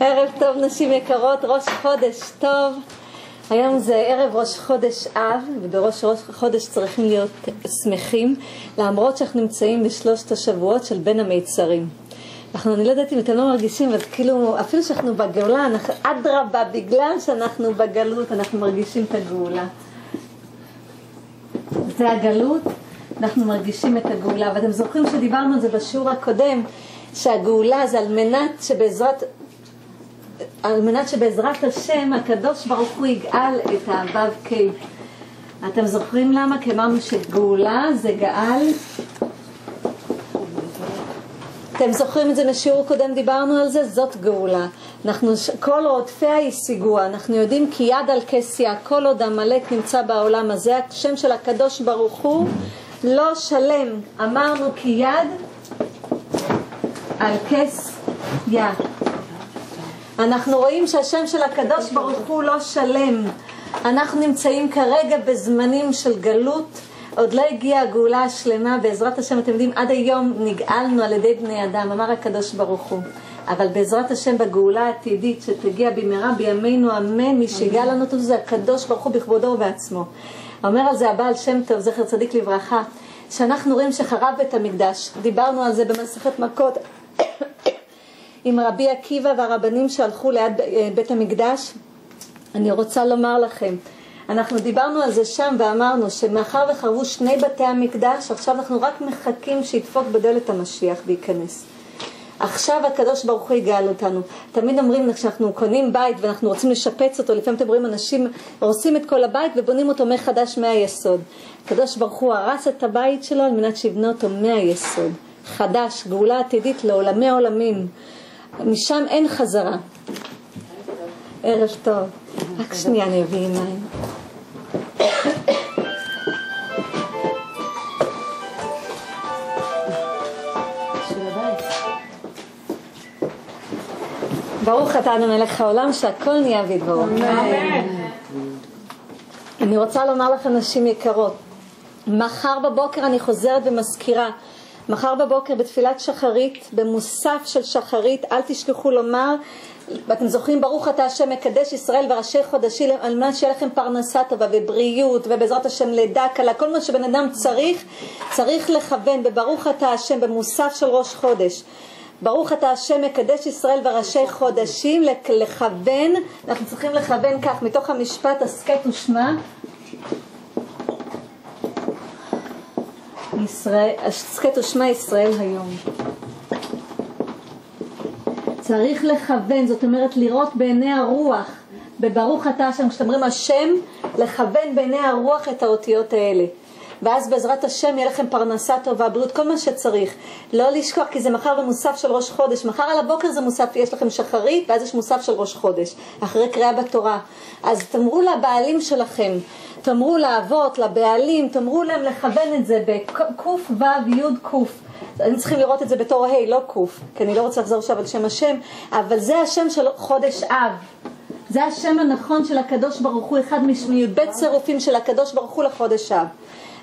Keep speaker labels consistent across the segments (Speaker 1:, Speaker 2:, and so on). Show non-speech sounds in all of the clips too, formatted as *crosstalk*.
Speaker 1: ערב טוב נשים יקרות, ראש חודש טוב. היום זה ערב ראש חודש אב, ובראש ראש חודש צריכים להיות שמחים, למרות שאנחנו נמצאים בשלושת השבועות של בין המיצרים. אנחנו, אני לא יודעת אם אתם לא מרגישים, אז כאילו, אפילו שאנחנו בגאולה, אדרבה, בגלל שאנחנו בגלות, אנחנו מרגישים את הגאולה. זה הגלות, אנחנו מרגישים את הגאולה. ואתם זוכרים שדיברנו על זה בשיעור הקודם, שהגאולה זה על מנת שבעזרת על מנת שבעזרת השם הקדוש ברוך הוא יגאל את הו"ב ק'. אתם זוכרים למה? כי אמרנו שגאולה זה גאל אתם זוכרים את זה משיעור קודם דיברנו על זה? זאת גאולה. אנחנו, כל רודפיה השיגוה, אנחנו יודעים כי יד על כסיה, כל עוד עמלק נמצא בעולם הזה, השם של הקדוש ברוך הוא לא שלם. אמרנו כי יד על כס יד. אנחנו רואים שהשם של הקדוש ברוך הוא לא שלם. אנחנו נמצאים כרגע בזמנים של גלות, עוד לא הגיעה הגאולה השלמה, בעזרת השם, אתם יודעים, עד היום נגאלנו על ידי בני אדם, אמר הקדוש ברוך הוא. אבל בעזרת השם בגאולה העתידית שתגיע במהרה בימינו אמן, מי שיגאל לנו אותו זה הקדוש ברוך הוא בכבודו ובעצמו. אומר על זה הבעל שם טוב, זכר צדיק לברכה, שאנחנו רואים שחרב בית המקדש, דיברנו על זה במסכת מכות, עם רבי עקיבא והרבנים שהלכו ליד אה, בית המקדש, אני רוצה לומר לכם, אנחנו דיברנו על זה שם ואמרנו שמאחר וחרבו שני בתי המקדש, עכשיו אנחנו רק מחכים שידפוק בדלת המשיח וייכנס. עכשיו הקדוש ברוך הוא יגאל אותנו. תמיד אומרים כשאנחנו קונים בית ואנחנו רוצים לשפץ אותו, לפעמים אתם רואים אנשים הורסים את כל הבית ובונים אותו מחדש מהיסוד. הקדוש ברוך הוא הרס את הבית שלו על מנת שיבנה אותו מהיסוד. חדש, גאולה עתידית לעולמי עולמים. משם אין חזרה. ערב טוב. רק שנייה אני אביא מים. ברוך אתה אדוני מלך העולם שהכל נהיה בדברו. אני רוצה לומר לכם נשים יקרות, מחר בבוקר אני חוזרת ומזכירה מחר בבוקר בתפילת שחרית, במוסף של שחרית, אל תשכחו לומר, ואתם זוכרים ברוך אתה השם מקדש ישראל וראשי חודשי על מנת שיהיה לכם פרנסה טובה ובריאות ובעזרת השם לידה קלה, כל מה שבן אדם צריך, צריך לכוון בברוך אתה השם במוסף של ראש חודש. ברוך אתה השם מקדש ישראל וראשי חודשים לכוון, אנחנו צריכים לכוון כך מתוך המשפט הסכת ושמע ישראל, הסכת ושמע ישראל היום. צריך לכוון, זאת אומרת לראות בעיני הרוח, בברוך אתה השם, כשאתם אומרים השם, לכוון בעיני הרוח את האותיות האלה. ואז בעזרת השם יהיה לכם פרנסה טובה, בריאות, כל מה שצריך. לא לשכוח, כי זה מחר במוסף של ראש חודש. מחר על הבוקר זה מוסף, יש לכם שחרית, ואז יש מוסף של ראש חודש, אחרי קריאה בתורה. אז תאמרו לבעלים שלכם, תאמרו לאבות, לבעלים, תאמרו להם לכוון את זה בקו"ו י' ק'. אני צריכים לראות את זה בתור ה', לא ק', כי אני לא רוצה לחזור עכשיו על שם השם, אבל זה השם של חודש אב. זה השם הנכון של הקדוש ברוך הוא, אחד מי"ב צירופים של הקדוש ברוך הוא לחודש אב.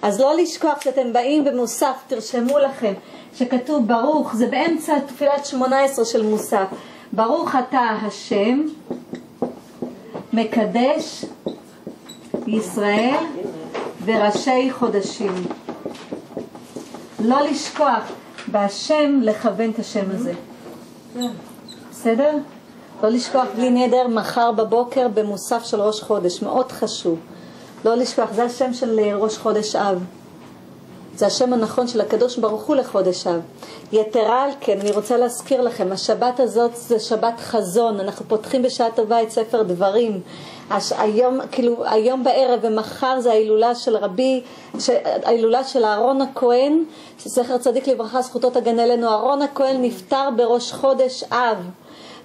Speaker 1: אז לא לשכוח שאתם באים במוסף, תרשמו לכם שכתוב ברוך, זה באמצע תפילת שמונה עשרה של מוסף. ברוך אתה השם, מקדש ישראל וראשי חודשים. לא לשכוח בהשם לכוון את השם הזה. בסדר? לא לשכוח בלי נדר מחר בבוקר במוסף של ראש חודש, מאוד חשוב. לא לשכוח, זה השם של אה, ראש חודש אב. זה השם הנכון של הקדוש ברוך הוא לחודש אב. יתרה על כן, אני רוצה להזכיר לכם, השבת הזאת זה שבת חזון, אנחנו פותחים בשעה טובה את ספר דברים. הש, היום, כאילו, היום בערב ומחר זה ההילולה של רבי, ש, ההילולה של אהרון הכהן, שזכר צדיק לברכה, זכותו תגן אלינו, אהרון הכהן נפטר בראש חודש אב.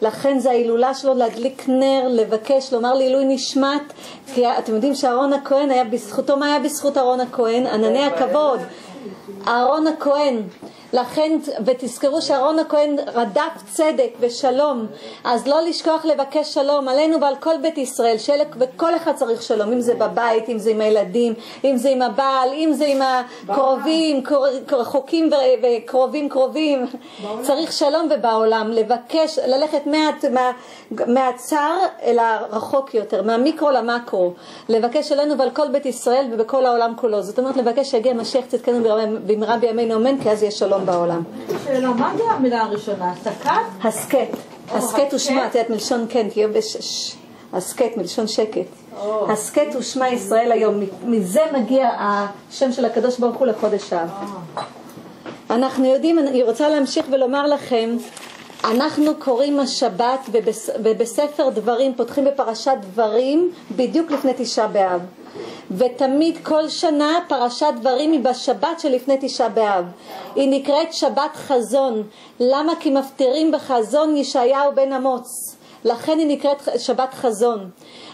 Speaker 1: לכן זה ההילולה שלו להדליק נר, לבקש, לומר לעילוי נשמת, כי אתם יודעים שאהרון הכהן היה בזכותו, מה היה בזכות אהרון הכהן? ענני הכבוד. אהרון הכהן, לכן, ותזכרו שאהרון הכהן רדף צדק ושלום, אז לא לשכוח לבקש שלום עלינו ועל כל בית ישראל, שאלה, וכל אחד צריך שלום, אם זה בבית, אם זה עם הילדים, אם זה עם הבעל, אם זה עם הקרובים, רחוקים וקרובים קרובים, צריך שלום ובעולם, לבקש, ללכת מה, מה, מהצר אל הרחוק יותר, מהמיקרו למקרו, לבקש עלינו ועל כל בית ישראל ובכל העולם כולו, זאת אומרת לבקש שיגיע משיח צדקנו במהרה בימינו אמן, כי אז יש שלום בעולם.
Speaker 2: שאלה, מה זה המילה הראשונה? הסקת?
Speaker 1: הסכת. הסכת ושמע, את יודעת מלשון כן, תהיה בשש. הסכת מלשון שקט. הסכת ושמע ישראל היום, מזה מגיע השם של הקדוש ברוך הוא לחודש אב. אנחנו יודעים, אני רוצה להמשיך ולומר לכם, אנחנו קוראים השבת ובספר דברים, פותחים בפרשת דברים בדיוק לפני תשעה באב. ותמיד כל שנה פרשת דברים היא בשבת שלפני תשעה באב. היא נקראת שבת חזון. למה? כי מפטירים בחזון ישעיהו בן אמוץ. לכן היא נקראת שבת חזון.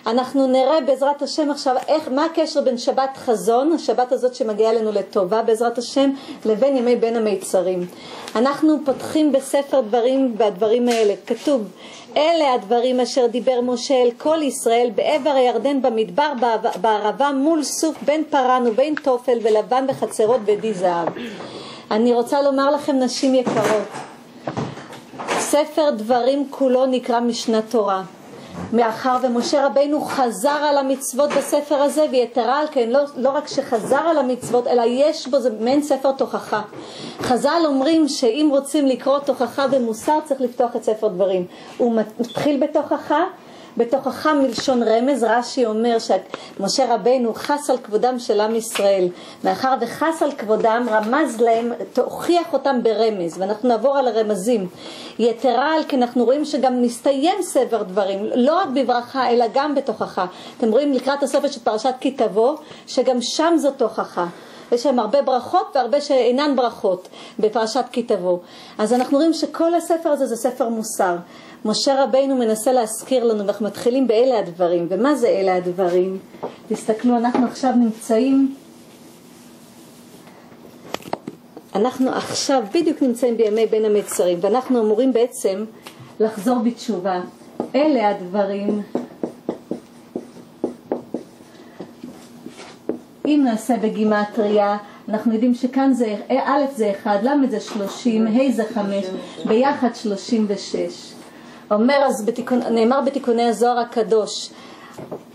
Speaker 1: אנחנו נראה בעזרת השם עכשיו איך, מה הקשר בין שבת חזון, השבת הזאת שמגיעה לנו לטובה בעזרת השם, לבין ימי בין המיצרים. אנחנו פותחים בספר דברים בדברים האלה, כתוב אלה הדברים אשר דיבר משה אל כל ישראל בעבר הירדן במדבר בערבה מול סוף בין פרן ובין תופל ולבן וחצרות ודי זהב. אני רוצה לומר לכם נשים יקרות, ספר דברים כולו נקרא משנת תורה. מאחר ומשה רבינו חזר על המצוות בספר הזה ויתרה על כן לא, לא רק שחזר על המצוות אלא יש בו זה מעין ספר תוכחה חז"ל אומרים שאם רוצים לקרוא תוכחה במוסר צריך לפתוח את ספר דברים הוא מתחיל בתוכחה בתוכחה מלשון רמז, רש"י אומר שמשה רבנו חס על כבודם של עם ישראל, מאחר וחס על כבודם רמז להם, תוכיח אותם ברמז, ואנחנו נעבור על הרמזים. יתרה על כן אנחנו רואים שגם מסתיים ספר דברים, לא רק בברכה אלא גם בתוכחה. אתם רואים לקראת הסוף של פרשת כי תבוא, שגם שם זו תוכחה. יש שם הרבה ברכות והרבה שאינן ברכות בפרשת כי תבוא. אז אנחנו רואים שכל הספר הזה זה ספר מוסר. משה רבינו מנסה להזכיר לנו ואנחנו מתחילים באלה הדברים. ומה זה אלה הדברים? תסתכלו, אנחנו עכשיו נמצאים אנחנו עכשיו בדיוק נמצאים בימי בין המצרים ואנחנו אמורים בעצם לחזור בתשובה. אלה הדברים אם נעשה בגימטריה, אנחנו יודעים שכאן זה, א' זה 1, ל' זה 30, ה' זה 5, ביחד 36. אומר אז בתיקון, נאמר בתיקוני הזוהר הקדוש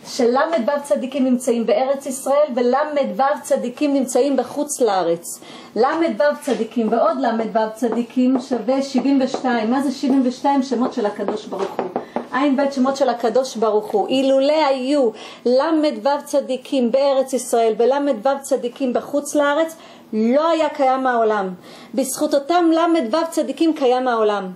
Speaker 1: של"ו צדיקים נמצאים בארץ ישראל ול"ו צדיקים נמצאים בחוץ לארץ. ל"ו צדיקים ועוד ל"ו צדיקים שווה 72. מה זה 72? שמות של הקדוש ברוך הוא. עין בית שמות של הקדוש ברוך הוא. אילולא היו ל"ו צדיקים בארץ ישראל ול"ו צדיקים בחוץ לארץ, לא היה קיים העולם. בזכות אותם ל"ו צדיקים קיים העולם.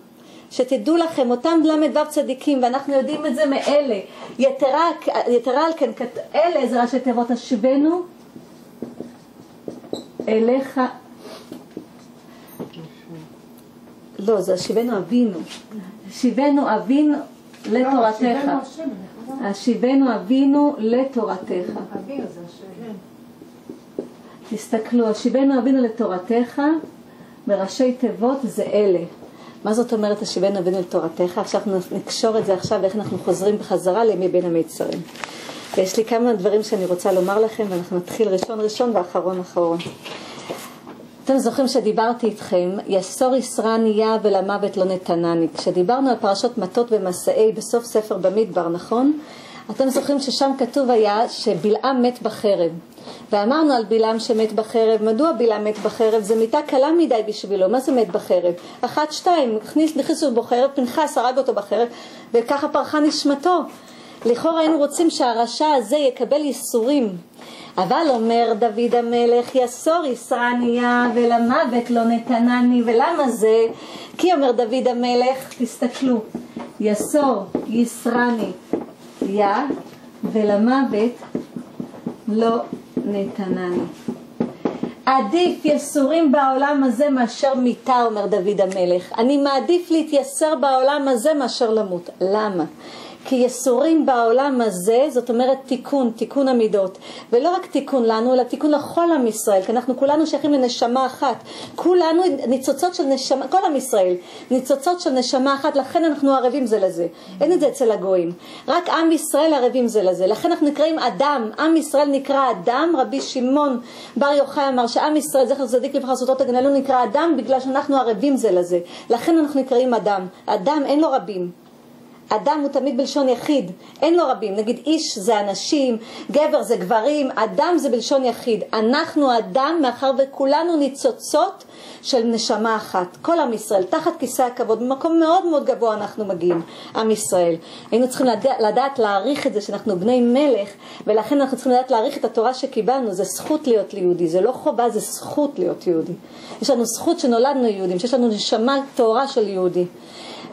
Speaker 1: שתדעו לכם, אותם ל"ו צדיקים, ואנחנו יודעים את זה מאלה, יתרה, יתרה על כן, אלה זה ראשי תיבות השבנו אליך, לא, זה השיבנו אבינו, שיבנו אבינו לתורתך, השיבנו אבינו לתורתך, תסתכלו, השיבנו אבינו לתורתך, בראשי תיבות זה אלה מה זאת אומרת השיבנו אבינו לתורתך? עכשיו נקשור את זה עכשיו ואיך אנחנו חוזרים בחזרה לימי בין המצרים. ויש לי כמה דברים שאני רוצה לומר לכם ואנחנו נתחיל ראשון ראשון ואחרון אחרון. אתם זוכרים שדיברתי איתכם, יסור ישרניה ולמוות לא נתנני. כשדיברנו על פרשות מטות ומסעי בסוף ספר במדבר, נכון? אתם זוכרים ששם כתוב היה שבלעם מת בחרב. ואמרנו על בלעם שמת בחרב, מדוע בלעם מת בחרב? זה מיטה קלה מדי בשבילו, מה זה מת בחרב? אחת, שתיים, נכניסו בו חרב, פנחס הרג אותו בחרב, וככה פרחה נשמתו. לכאורה היינו רוצים שהרשע הזה יקבל ייסורים. אבל אומר דוד המלך, יסור ישרניה ולמוות לא נתנני, ולמה זה? כי אומר דוד המלך, תסתכלו, יסור ישרני יא ולמוות לא נתנני. עדיף יסורים בעולם הזה מאשר מיתה, אומר דוד המלך. אני מעדיף להתייסר בעולם הזה מאשר למות. למה? כי יסורים בעולם הזה, זאת אומרת תיקון, תיקון המידות. ולא רק תיקון לנו, אלא תיקון לכל עם ישראל, כי אנחנו כולנו שייכים לנשמה אחת. כולנו ניצוצות של נשמה, כל עם ישראל, ניצוצות של נשמה אחת, לכן אנחנו ערבים זה לזה. אין את זה אצל הגויים. רק עם ישראל ערבים זה לזה. לכן אנחנו נקראים אדם, עם ישראל נקרא אדם, רבי שמעון בר יוחאי אמר שעם ישראל, זכר צדיק לברכה סודות הגנלו נקרא אדם בגלל שאנחנו ערבים זה לזה. לכן אנחנו נקראים אדם. אדם אין לו רבים. אדם הוא תמיד בלשון יחיד, אין לו רבים, נגיד איש זה אנשים, גבר זה גברים, אדם זה בלשון יחיד, אנחנו אדם מאחר וכולנו ניצוצות של נשמה אחת, כל עם ישראל, תחת כיסא הכבוד, במקום מאוד מאוד גבוה אנחנו מגיעים, עם ישראל. היינו צריכים לדע, לדעת להעריך את זה שאנחנו בני מלך, ולכן אנחנו צריכים לדעת להעריך את התורה שקיבלנו, זה זכות להיות יהודי, זה לא חובה, זה זכות להיות יהודי. יש לנו זכות שנולדנו יהודים, שיש לנו נשמה טהורה של יהודי.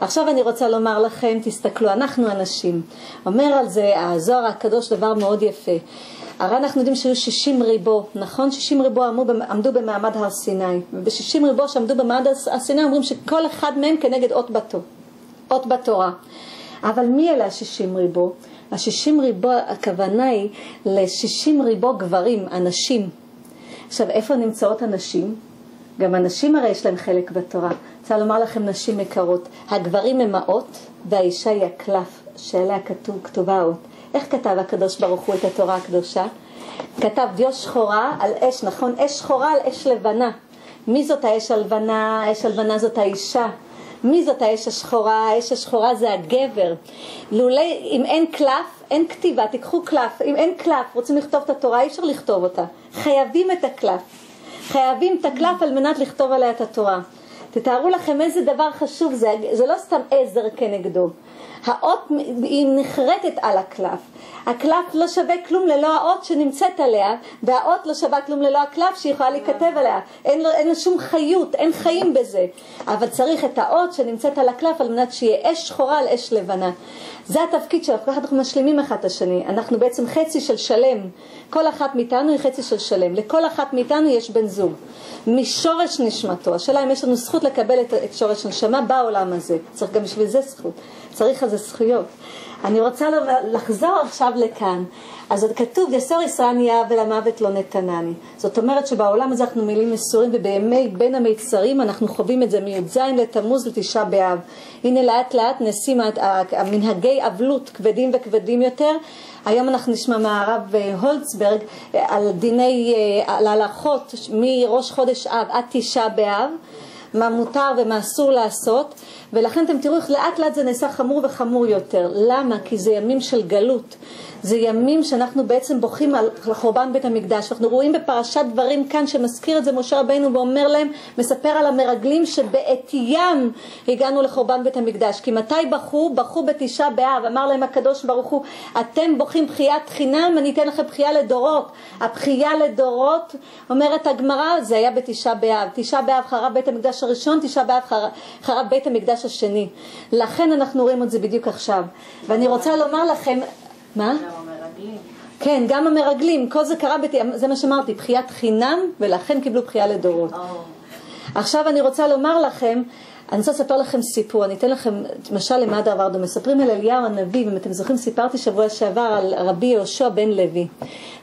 Speaker 1: עכשיו אני רוצה לומר לכם, תסתכלו, אנחנו אנשים. אומר על זה הזוהר הקדוש דבר מאוד יפה. הרי אנחנו יודעים שהיו 60 ריבו, נכון? 60 ריבו עמדו, עמדו במעמד הר סיני. וב-60 ריבו שעמדו במעמד הר סיני אומרים שכל אחד מהם כנגד אות בתו, אות בתורה. אבל מי אלה ה-60 ריבו? ה-60 ריבו, הכוונה היא ל-60 ריבו גברים, אנשים. עכשיו, איפה נמצאות הנשים? גם הנשים הרי יש להם חלק בתורה. רוצה לומר לכם נשים יקרות, הגברים הם האות והאישה היא הקלף שעליה כתוב כתובה האות. איך כתב הקדוש ברוך הוא את התורה הקדושה? כתב דיו שחורה על אש, נכון? אש שחורה על אש לבנה. מי זאת האש הלבנה? האש הלבנה זאת האישה. מי זאת האש השחורה? האש השחורה זה הגבר. לולי, אם אין קלף, אין כתיבה, תיקחו קלף. אם אין קלף, רוצים לכתוב את התורה, אי אפשר לכתוב אותה. חייבים את הקלף. חייבים את הקלף על מנת לכתוב עליה את התורה. תתארו לכם איזה דבר חשוב זה, זה לא סתם עזר כנגדו. האות היא נחרטת על הקלף. הקלף לא שווה כלום ללא האות שנמצאת עליה, והאות לא שווה כלום ללא הקלף שהיא יכולה להיכתב עליה. אין לו, אין לו שום חיות, אין חיים בזה. אבל צריך את האות שנמצאת על הקלף על מנת שיהיה אש שחורה על אש לבנה. זה התפקיד שלנו, ככה אנחנו משלימים אחד את השני. אנחנו בעצם חצי של שלם. כל אחת מאיתנו היא חצי של שלם. לכל אחת מאיתנו יש בן זוג. משורש נשמתו. השאלה אם יש לנו זכות לקבל את שורש נשמה בעולם הזה. צריך גם בשביל זה זכות. צריך על זה זכויות. אני רוצה לחזור עכשיו לכאן. אז כתוב, יסור ישראל נהיה ולמוות לא נתנני. זאת אומרת שבעולם הזה אנחנו מילים מסורים ובימי בין המיצרים אנחנו חווים את זה מי"ז לתמוז לתשעה באב. הנה לאט לאט נשים המנהגי אבלות כבדים וכבדים יותר. היום אנחנו נשמע מהרב הולצברג על דיני, על הלכות מראש חודש אב עד תשעה באב. מה מותר ומה אסור לעשות ולכן אתם תראו איך לאט לאט זה נעשה חמור וחמור יותר. למה? כי זה ימים של גלות. זה ימים שאנחנו בעצם בוכים על חורבן בית המקדש. אנחנו רואים בפרשת דברים כאן שמזכיר את זה משה רבינו ואומר להם, מספר על המרגלים שבעטיים הגענו לחורבן בית המקדש. כי מתי בכו? בכו בתשעה באב. אמר להם הקדוש ברוך הוא, אתם בוכים בכיית חינם, אני אתן לכם בכייה לדורות. הבכייה לדורות, אומרת הגמרא, זה היה בתשעה באב. תשעה באב חרב בית המקדש הראשון, תשעה באב חרב בית המקדש השני. לכן אנחנו רואים את זה בדיוק עכשיו. ואני רוצה לומר לכם, מה? כן, גם המרגלים, כל זה קרה, בת... זה מה שאמרתי, בכיית חינם, ולכן קיבלו בכייה לדורות. Oh. עכשיו אני רוצה לומר לכם, אני רוצה לספר לכם סיפור, אני אתן לכם משל למדה ורדו, מספרים על אליהו הנביא, אם אתם זוכרים, סיפרתי שבוע שעבר על רבי יהושע בן לוי.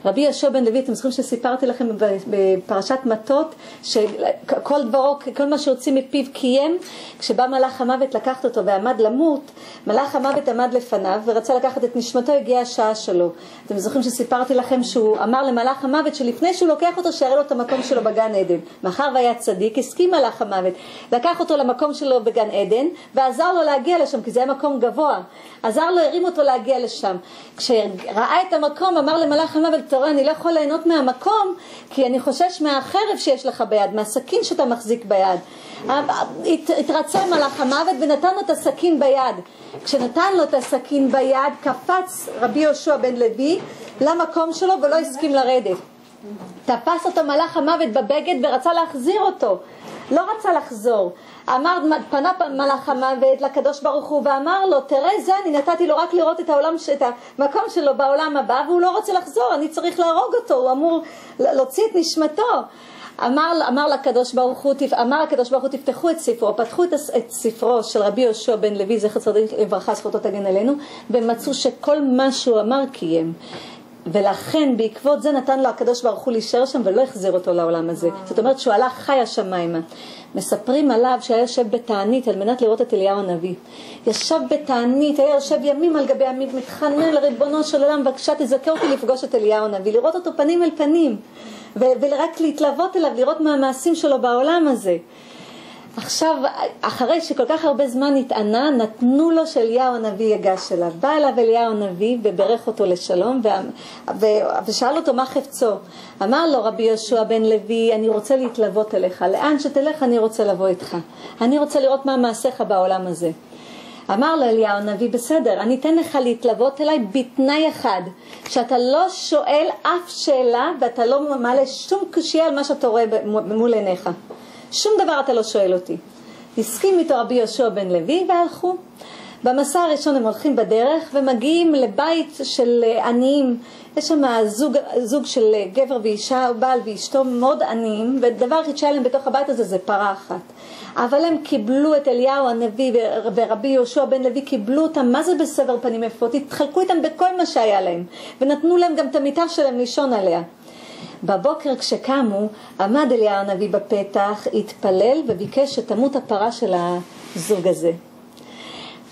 Speaker 1: רבי יהושע בן לוי, אתם זוכרים שסיפרתי לכם בפרשת מטות, שכל דברו, כל מה שהוציא מפיו קיים, כשבא מלאך המוות לקחת אותו ועמד למות, מלאך המוות עמד לפניו ורצה לקחת את נשמתו, הגיעה השעה שלו. אתם זוכרים שסיפרתי לכם שהוא אמר למלאך המוות שלפני שהוא לוקח אותו, שיראה לו את המקום שלו בגן עדן. מאחר והיה צדיק, הסכים מלאך המוות, לקח אותו למקום שלו בגן עדן, ועזר לו להגיע לשם, כי זה היה מקום גבוה. עזר לו, הרים אותו להגיע לשם. כשראה את המקום, אמר למלאך המוות, אתה רואה, אני לא יכול ליהנות מהמקום, כי אני חושש מהחרב שיש לך ביד, מהסכין שאתה מחזיק ביד. התרצה מלאך המוות ונתן לו את הסכין ביד. כשנתן לו את הסכין ביד, קפץ רבי יהושע בן לוי למקום שלו ולא הסכים לרדת. תפס אותו מלאך המוות בבגד ורצה להחזיר אותו. לא רצה לחזור. אמר, פנה מלאך המוות לקדוש ברוך הוא ואמר לו, תראה זה, אני נתתי לו רק לראות את העולם, את המקום שלו בעולם הבא והוא לא רוצה לחזור, אני צריך להרוג אותו, הוא אמור להוציא את נשמתו. אמר, אמר לקדוש ברוך הוא, אמר לקדוש ברוך הוא תפתחו את ספרו, פתחו את, את ספרו של רבי יהושע בן לוי זכר צדיק לברכה זכותו תגן עלינו ומצאו שכל מה שהוא אמר קיים ולכן בעקבות זה נתן לו הקדוש ברוך הוא להישאר שם ולא החזיר אותו לעולם הזה. זאת אומרת שהוא הלך חי השמיימה. מספרים עליו שהיה יושב בתענית על מנת לראות את אליהו הנביא. ישב בתענית, היה יושב ימים על גבי ימים מתחנן לריבונו של עולם בבקשה תזכה אותי לפגוש את אליהו הנביא. לראות אותו פנים אל פנים ורק להתלוות אליו, לראות מה המעשים שלו בעולם הזה. עכשיו, אחרי שכל כך הרבה זמן התענה, נתנו לו שאליהו הנביא ייגש אליו. בא אליו אליהו הנביא וברך אותו לשלום ושאל אותו מה חפצו. אמר לו רבי יהושע בן לוי, אני רוצה להתלוות אליך, לאן שתלך אני רוצה לבוא איתך. אני רוצה לראות מה מעשיך בעולם הזה. אמר לו אליהו הנביא, בסדר, אני אתן לך להתלוות אליי בתנאי אחד, שאתה לא שואל אף שאלה ואתה לא מעלה שום קושייה על מה שאתה רואה מול עיניך. שום דבר אתה לא שואל אותי. הסכים איתו רבי יהושע בן לוי והלכו. במסע הראשון הם הולכים בדרך ומגיעים לבית של עניים, יש שם זוג, זוג של גבר ואישה, בעל ואשתו מאוד עניים, ודבר היחיד שהיה להם בתוך הבית הזה זה פרה אחת. אבל הם קיבלו את אליהו הנביא ורבי יהושע בן לוי קיבלו אותם, מה זה בסבר פנים יפות? התחלקו איתם בכל מה שהיה להם, ונתנו להם גם את המיטה שלהם לישון עליה. בבוקר כשקמו, עמד אליהו הנביא בפתח, התפלל וביקש שתמות הפרה של הזוג הזה.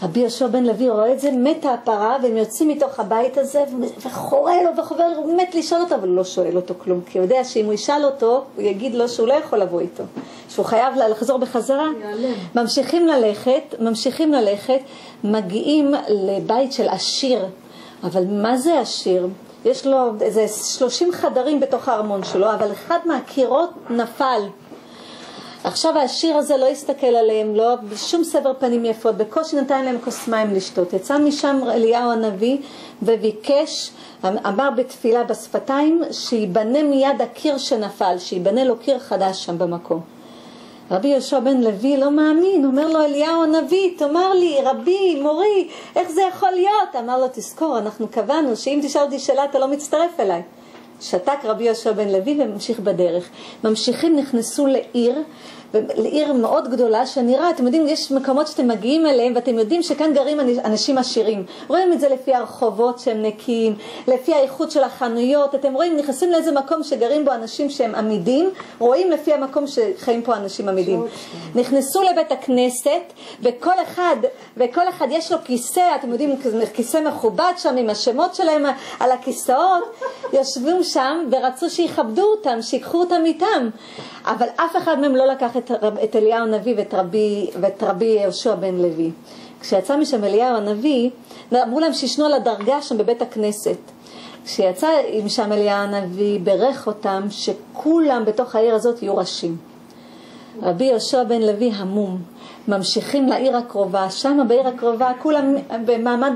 Speaker 1: רבי יהושע בן לוי רואה את זה, מתה הפרה והם יוצאים מתוך הבית הזה וחורה לו וחובר לו, הוא מת לשאול אותו אבל הוא לא שואל אותו כלום כי הוא יודע שאם הוא ישאל אותו הוא יגיד לו שהוא לא יכול לבוא איתו שהוא חייב לחזור בחזרה יעלם. ממשיכים ללכת, ממשיכים ללכת, מגיעים לבית של עשיר אבל מה זה עשיר? יש לו איזה 30 חדרים בתוך הארמון שלו אבל אחד מהקירות נפל עכשיו העשיר הזה לא הסתכל עליהם, לא בשום סבר פנים יפות, בקושי נתן להם כוס מים לשתות. יצא משם אליהו הנביא וביקש, אמר בתפילה בשפתיים, שיבנה מיד הקיר שנפל, שיבנה לו קיר חדש שם במקום. רבי יהושע בן לוי לא מאמין, אומר לו אליהו הנביא, תאמר לי, רבי, מורי, איך זה יכול להיות? אמר לו, תזכור, אנחנו קבענו שאם תשאל אותי שאלה אתה לא מצטרף אליי. שתק רבי יהושע בן לוי וממשיך בדרך. ממשיכים, נכנסו לעיר לעיר מאוד גדולה שנראה, אתם יודעים, יש מקומות שאתם מגיעים אליהם ואתם יודעים שכאן גרים אנשים עשירים. רואים את זה לפי הרחובות שהם נקיים, לפי האיכות של החנויות, אתם רואים, נכנסים לאיזה מקום שגרים בו אנשים שהם עמידים, רואים לפי המקום שחיים פה אנשים עמידים. נכנסו לבית הכנסת וכל אחד, וכל אחד יש לו כיסא, אתם יודעים, כיסא מכובד שם עם השמות שלהם על הכיסאות, *laughs* יושבים שם ורצו שיכבדו אותם, שיקחו אותם איתם. אבל אף אחד מהם לא לקח את, את אליהו הנביא ואת רבי, ואת רבי יהושע בן לוי. כשיצא משם אליהו הנביא, אמרו להם שישנו על הדרגה שם בבית הכנסת. כשיצא משם אליהו הנביא, ברך אותם שכולם בתוך העיר הזאת יהיו ראשים. רבי יהושע בן לוי המום. ממשיכים לעיר הקרובה, שם בעיר הקרובה כולם במעמד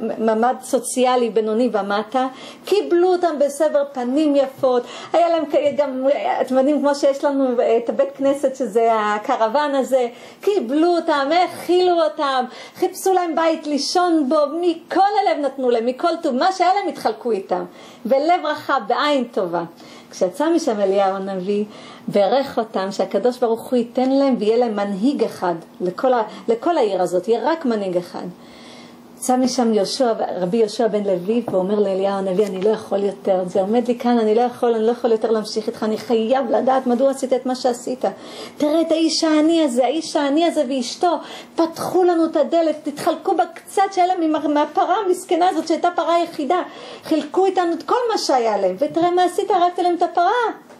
Speaker 1: במעמד סוציאלי בינוני ומטה, קיבלו אותם בסבר פנים יפות, היה להם גם, אתם יודעים כמו שיש לנו את הבית כנסת שזה הקרוון הזה, קיבלו אותם, הכילו אותם, חיפשו להם בית לישון בו, מכל הלב נתנו להם, מכל טוב, מה שהיה להם התחלקו איתם, ולב רחב, בעין טובה. כשיצא משם אליהו הנביא, ברך אותם שהקדוש ברוך הוא ייתן להם ויהיה להם מנהיג אחד לכל, ה, לכל העיר הזאת, יהיה רק מנהיג אחד. יצא משם יהושע, רבי יהושע בן לוי ואומר לאליהו הנביא אני לא יכול יותר, זה עומד לי כאן, אני לא יכול, אני לא יכול יותר להמשיך איתך, אני חייב לדעת מדוע עשית את מה שעשית. תראה את האיש העני הזה, האיש העני הזה ואשתו, פתחו לנו את הדלת, תתחלקו בקצת שהיה להם מהפרה המסכנה הזאת שהייתה פרה יחידה, חילקו איתנו את כל מה שהיה להם, ותראה מה עשית, הרגת להם את הפרה.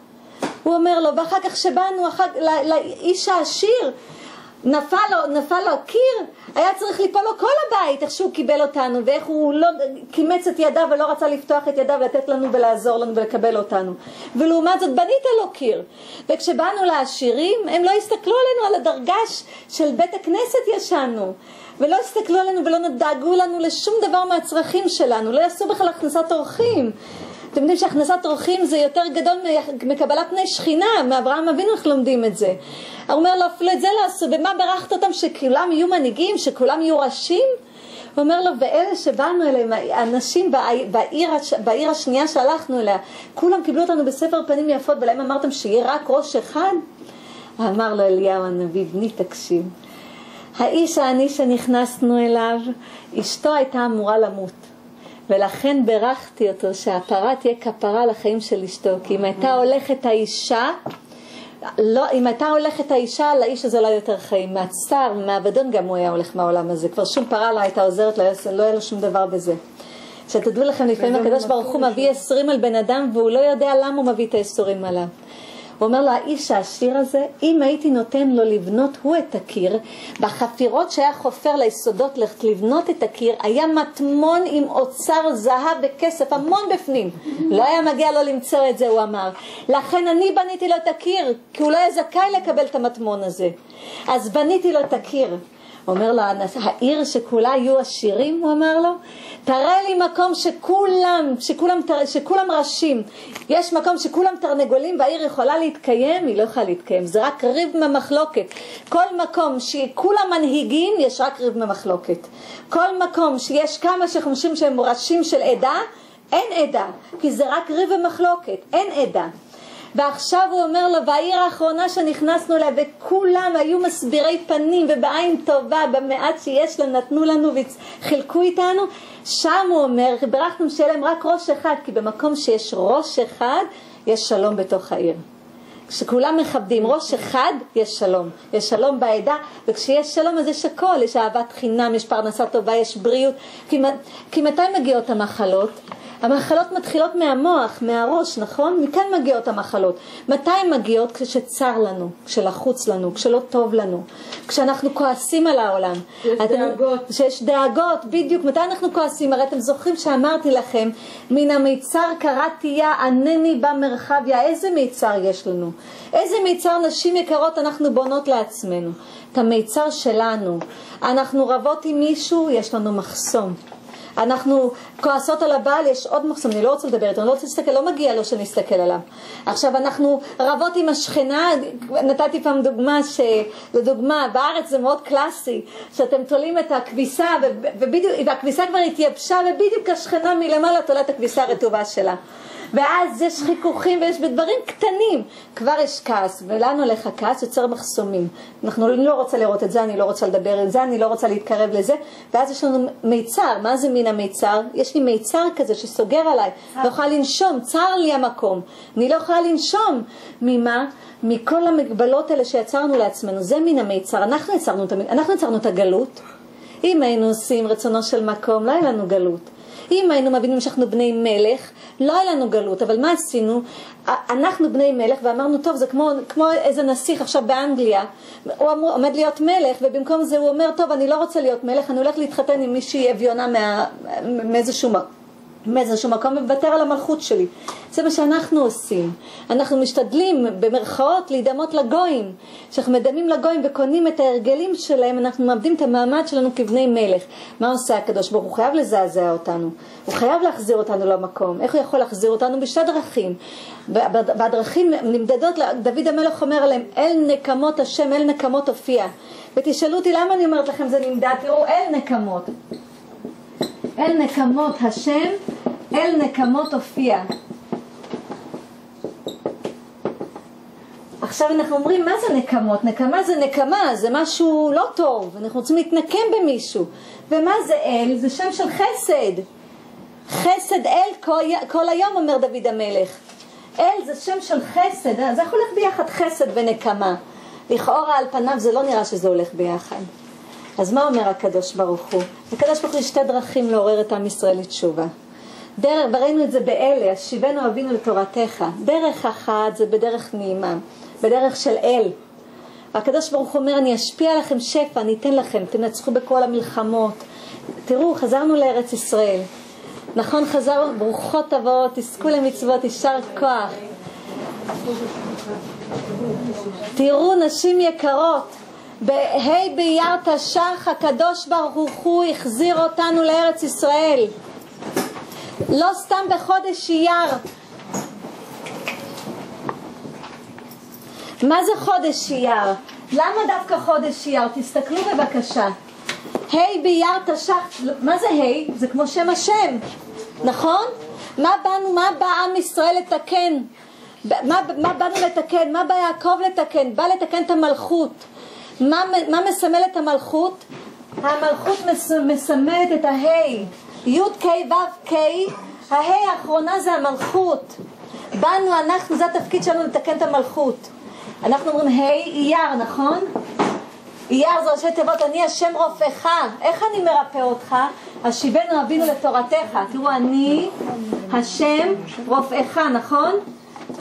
Speaker 1: הוא אומר לו, ואחר כך שבאנו אחר, לאיש העשיר, נפל לו, נפל לו קיר, היה צריך ליפול לו כל הבית, איך שהוא קיבל אותנו, ואיך הוא לא קימץ את ידיו ולא רצה לפתוח את ידיו ולתת לנו ולעזור לנו ולקבל אותנו. ולעומת זאת בנית לו קיר. וכשבאנו לעשירים, הם לא הסתכלו עלינו על הדרגה של בית הכנסת ישנו. ולא הסתכלו עלינו ולא דאגו לנו לשום דבר מהצרכים שלנו, לא יעשו בכלל הכנסת אורחים. אתם יודעים שהכנסת אורחים זה יותר גדול מקבלת פני שכינה, מאברהם אבינו איך לומדים את זה. הוא אומר לו אפילו את זה לא עשו, במה ברכת אותם שכולם יהיו מנהיגים, שכולם יהיו ראשים? הוא אומר לו, ואלה שבאנו אליהם, האנשים בעיר, בעיר השנייה שהלכנו אליה, כולם קיבלו אותנו בספר פנים יפות, ולהם אמרתם שיהיה רק ראש אחד? אמר לו אליהו הנביא, בני תקשיב. האיש העני שנכנסנו אליו, אשתו הייתה אמורה למות. ולכן ברכתי אותו שהפרה תהיה כפרה לחיים של אשתו, כי אם הייתה הולכת האישה, לא, אם הייתה הולכת האישה, לאיש הזה לא היה יותר חיים. מהצער ומהאבדון גם הוא היה הולך מהעולם הזה. כבר שום פרה לא הייתה עוזרת לא היה לו שום דבר בזה. שתדעו לכם, לפעמים הקדוש ברוך הוא מביא ייסורים על בן אדם והוא לא יודע למה הוא מביא את הייסורים עליו. הוא אומר לו, האיש העשיר הזה, אם הייתי נותן לו לבנות הוא את הקיר, בחפירות שהיה חופר ליסודות לבנות את הקיר, היה מטמון עם אוצר זהב וכסף, המון בפנים. לא היה מגיע לו למצוא את זה, הוא אמר. לכן אני בניתי לו את הקיר, כי הוא לא היה זכאי לקבל את המטמון הזה. אז בניתי לו את הקיר. אומר לו, העיר שכולה יהיו עשירים, הוא אמר לו, תראה לי מקום שכולם, שכולם, שכולם ראשים, יש מקום שכולם תרנגולים והעיר יכולה להתקיים, היא לא יכולה להתקיים, זה רק ריב ממחלוקת. כל מקום שכולם מנהיגים, יש רק ריב ממחלוקת. כל מקום שיש כמה שחושבים שהם ראשים של עדה, אין עדה, כי זה רק ריב ומחלוקת, אין עדה. ועכשיו הוא אומר לו, והעיר האחרונה שנכנסנו אליה, וכולם היו מסבירי פנים ובעין טובה, במעט שיש להם נתנו לנו וחילקו איתנו, שם הוא אומר, ברכנו שיהיה להם רק ראש אחד, כי במקום שיש ראש אחד, יש שלום בתוך העיר. כשכולם מכבדים ראש אחד, יש שלום. יש שלום בעדה, וכשיש שלום אז יש הכל, יש אהבת חינם, יש פרנסה טובה, יש בריאות. כי, כי מתי מגיעות המחלות? המחלות מתחילות מהמוח, מהראש, נכון? מכאן מגיעות המחלות. מתי הן מגיעות? כשצר לנו, כשלחוץ לנו, כשלא טוב לנו, כשאנחנו כועסים על העולם.
Speaker 2: כשיש אתם, דאגות.
Speaker 1: כשיש דאגות, בדיוק. מתי אנחנו כועסים? הרי אתם זוכרים שאמרתי לכם, מן המיצר קראתי יא ענני במרחביה. איזה מיצר יש לנו? איזה מיצר נשים יקרות אנחנו בונות לעצמנו? את המיצר שלנו. אנחנו רבות עם מישהו, יש לנו מחסום. אנחנו כועסות על הבעל, יש עוד מחסום, אני לא רוצה לדבר איתו, אני לא רוצה להסתכל, לא מגיע לו שנסתכל עליו. עכשיו אנחנו רבות עם השכנה, נתתי פעם דוגמה, לדוגמה, בארץ זה מאוד קלאסי, שאתם תולים את הכביסה, ובדיוק, והכביסה כבר התייבשה, ובדיוק השכנה מלמעלה תולה את הכביסה הרטובה שלה. ואז יש חיכוכים ויש בדברים קטנים, כבר יש כעס, ולאן הולך הכעס? יוצר מחסומים. אנחנו לא רוצה לראות את זה, אני לא רוצה לדבר על זה, אני לא רוצה להתקרב לזה, ואז יש לנו מיצר, מה זה מין המיצר? יש לי מיצר כזה שסוגר עליי, לא יכולה לנשום, צר לי המקום, אני לא יכולה לנשום, ממה? מכל המגבלות האלה שיצרנו לעצמנו, זה מין המיצר, אנחנו יצרנו, אנחנו יצרנו את הגלות, אם היינו עושים רצונו של מקום, לא היה לנו גלות. אם היינו מבינים שאנחנו בני מלך, לא היה לנו גלות, אבל מה עשינו? אנחנו בני מלך ואמרנו, טוב, זה כמו, כמו איזה נסיך עכשיו באנגליה, הוא אמור, עומד להיות מלך, ובמקום זה הוא אומר, טוב, אני לא רוצה להיות מלך, אני הולך להתחתן עם מישהי אביונה מאיזשהו מקום. מאיזשהו מקום ומוותר על המלכות שלי. זה מה שאנחנו עושים. אנחנו משתדלים במרכאות להידמות לגויים. כשאנחנו מדמים לגויים וקונים את ההרגלים שלהם, אנחנו מאבדים את המעמד שלנו כבני מלך. מה עושה הקדוש ברוך הוא? חייב לזעזע אותנו. הוא חייב להחזיר אותנו למקום. איך הוא יכול להחזיר אותנו? בשתי דרכים. בדרכים נמדדות, דוד המלך אומר עליהם, אל נקמות השם, אל נקמות הופיע. ותשאלו אותי למה אני אומרת לכם זה נמדד? תראו, אל נקמות. אל נקמות השם, אל נקמות הופיע. עכשיו אנחנו אומרים, מה זה נקמות? נקמה זה נקמה, זה משהו לא טוב, אנחנו רוצים להתנקם במישהו. ומה זה אל? זה שם של חסד. חסד אל כל, כל היום, אומר דוד המלך. אל זה שם של חסד, זה איך הולך ביחד חסד ונקמה? לכאורה על פניו זה לא נראה שזה הולך ביחד. אז מה אומר הקדוש ברוך הוא? הקדוש ברוך הוא יש שתי דרכים לעורר את עם ישראל לתשובה. דרך, וראינו את זה באלה, השיבנו אבינו לתורתך. דרך אחת זה בדרך נעימה, בדרך של אל. הקדוש ברוך הוא אומר, אני אשפיע לכם שפע, אני אתן לכם, תנצחו בכל המלחמות. תראו, חזרנו לארץ ישראל. נכון, חזרנו, ברוכות הבאות, תזכו למצוות, יישר כוח. תראו, נשים יקרות, בה' באייר תש"ח הקדוש ברוך הוא החזיר אותנו לארץ ישראל לא סתם בחודש אייר מה זה חודש אייר? למה דווקא חודש אייר? תסתכלו בבקשה ה' באייר תש"ח, מה זה ה'? זה כמו שם השם, נכון? מה באנו, מה בא עם ישראל לתקן? מה, מה באנו לתקן? מה בא יעקב לתקן? בא לתקן את המלכות. מה, מה מסמל את המלכות? המלכות מס, מסמלת את ההי. י' ק' ו' ק', ההי האחרונה זה המלכות. באנו אנחנו, זה התפקיד שלנו לתקן את המלכות. אנחנו אומרים ה' אייר, נכון? אייר זה ראשי תיבות, אני השם רופאך. איך אני מרפא אותך? השיבנו אבינו לתורתך. תראו, אני השם רופאך, נכון?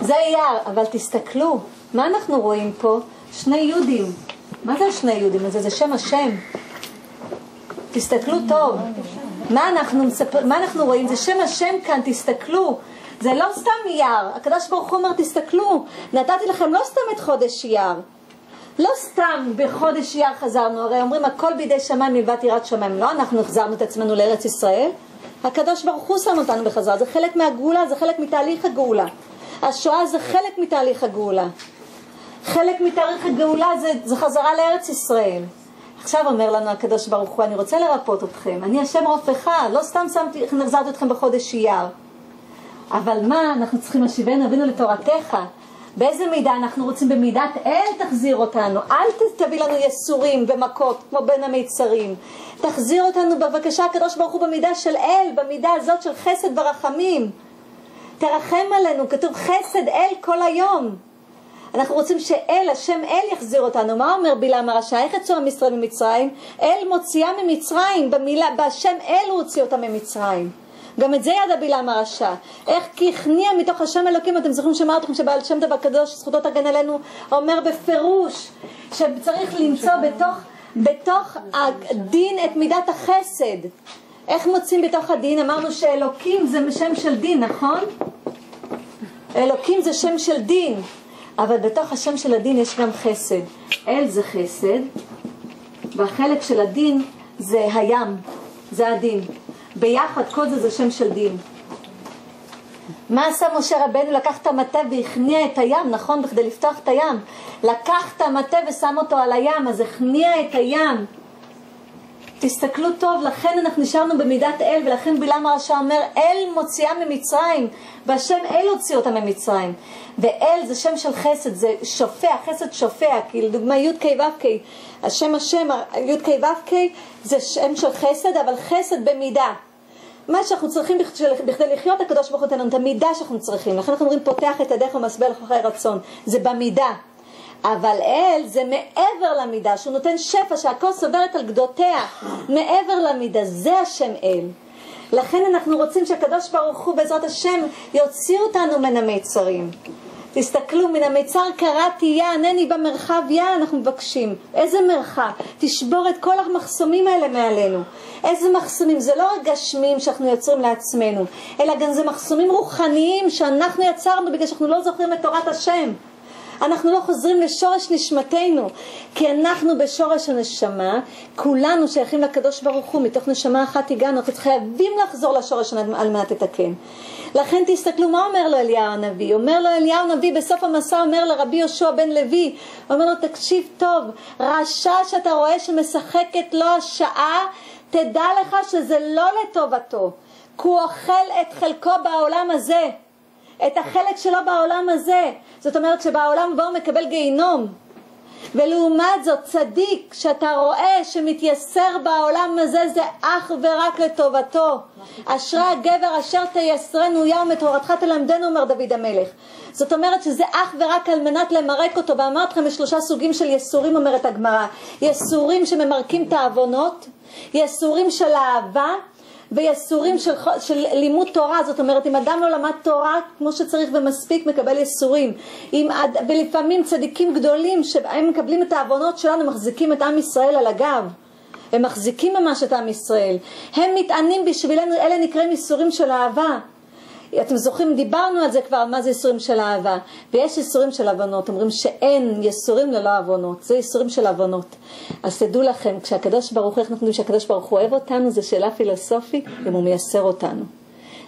Speaker 1: זה אייר, אבל תסתכלו, מה אנחנו רואים פה? שני יהודים. מה זה השני יהודים הזה? זה שם השם. תסתכלו טוב. מה אנחנו, מספר, מה אנחנו רואים? זה שם השם כאן, תסתכלו. זה לא סתם אייר. הקדוש ברוך הוא אומר, תסתכלו, נתתי לכם לא סתם את חודש אייר. לא סתם בחודש אייר חזרנו, הרי אומרים הכל בידי שמיים מלבד יראת שמיים. לא אנחנו החזרנו את עצמנו לארץ ישראל. הקדוש ברוך הוא שם אותנו בחזרה, זה חלק מהגאולה, זה חלק מתהליך הגאולה. השואה זה חלק מתהליך הגאולה. חלק מתאריך הגאולה זה, זה חזרה לארץ ישראל. עכשיו אומר לנו הקדוש ברוך הוא, אני רוצה לרפות אתכם, אני השם רופאך, לא סתם שמתי, החזרתי אתכם בחודש אייר. אבל מה, אנחנו צריכים להשיבנו אבינו לתורתך. באיזה מידה אנחנו רוצים? במידת אל תחזיר אותנו, אל תביא לנו יסורים ומכות כמו בין המיצרים. תחזיר אותנו בבקשה הקדוש ברוך הוא במידה של אל, במידה הזאת של חסד ורחמים. תרחם עלינו, כתוב חסד אל כל היום. אנחנו רוצים שאל, השם אל יחזיר אותנו. מה אומר בלעם הרשע? איך יצאו עם ישראל ממצרים? אל מוציאה ממצרים, במילה, בשם אל הוא הוציא אותם ממצרים. גם את זה ידע בלעם הרשע. איך כי הכניע מתוך השם אלוקים, אתם זוכרים שאמרתי לכם שבעל שם דבר קדוש, זכותו תגן עלינו, אומר בפירוש שצריך למצוא בתוך, בתוך הדין את מידת החסד. איך מוצאים בתוך הדין? אמרנו שאלוקים זה שם של דין, נכון? אלוקים זה שם של דין. אבל בתוך השם של הדין יש גם חסד. אל זה חסד, והחלק של הדין זה הים, זה הדין. ביחד כל זה זה שם של דין. מה עשה משה רבנו? לקח את המטה והכניע את הים, נכון? בכדי לפתוח את הים. לקח את המטה ושם אותו על הים, אז הכניע את הים. תסתכלו טוב, לכן אנחנו נשארנו במידת אל, ולכן בלעם הרשע אומר, אל מוציאה ממצרים, והשם אל הוציא אותה ממצרים. ואל זה שם של חסד, זה שופע, חסד שופע, כי לדוגמה י"ק ו"ק, השם השם, י"ק ו"ק זה שם של חסד, אבל חסד במידה. מה שאנחנו צריכים בכדי לחיות, הקדוש ברוך הוא נותן לנו את המידה שאנחנו צריכים. לכן אנחנו אומרים, פותח את ידיך ומסבל לכוחי רצון. זה במידה. אבל אל זה מעבר למידה, שהוא נותן שפע שהכל סוברת על גדותיה, מעבר למידה, זה השם אל. לכן אנחנו רוצים שהקדוש ברוך הוא בעזרת השם יוציא אותנו מן המיצרים. תסתכלו, מן המיצר קראתי יא, ענני במרחב יא, אנחנו מבקשים. איזה מרחב? תשבור את כל המחסומים האלה מעלינו. איזה מחסומים? זה לא הגשמים שאנחנו יוצרים לעצמנו, אלא גם זה מחסומים רוחניים שאנחנו יצרנו בגלל שאנחנו לא זוכרים את תורת השם. אנחנו לא חוזרים לשורש נשמתנו, כי אנחנו בשורש הנשמה, כולנו שייכים לקדוש ברוך הוא, מתוך נשמה אחת הגענו, אנחנו חייבים לחזור לשורש על מנת לתקן. לכן תסתכלו מה אומר לו אליהו הנביא, אומר לו אליהו הנביא בסוף המסע אומר לרבי יהושע בן לוי, אומר לו תקשיב טוב, רשע שאתה רואה שמשחקת לו השעה, תדע לך שזה לא לטובתו, כי הוא אוכל את חלקו בעולם הזה. את החלק שלו בעולם הזה. זאת אומרת שבעולם הבא הוא מקבל גיהינום. ולעומת זאת צדיק שאתה רואה שמתייסר בעולם הזה זה אך ורק לטובתו. אשרי הגבר אשר תייסרנו ים את הורתך תלמדנו אומר דוד המלך. זאת אומרת שזה אך ורק על מנת למרק אותו ואמרתי לכם יש שלושה סוגים של יסורים אומרת הגמרא. יסורים שממרקים את העוונות, יסורים של אהבה ויסורים של, של לימוד תורה, זאת אומרת אם אדם לא למד תורה כמו שצריך ומספיק מקבל יסורים. אם, ולפעמים צדיקים גדולים שהם מקבלים את העוונות שלנו מחזיקים את עם ישראל על הגב. הם מחזיקים ממש את עם ישראל. הם מתענים בשבילנו, אלה נקראים ייסורים של אהבה אתם זוכרים, דיברנו על זה כבר, מה זה ייסורים של אהבה. ויש ייסורים של עוונות, אומרים שאין ייסורים ללא עוונות, זה ייסורים של עוונות. אז תדעו לכם, כשהקדוש ברוך הוא, איך יודעים שהקדוש ברוך הוא אוהב אותנו, זו שאלה פילוסופית, אם הוא מייסר אותנו.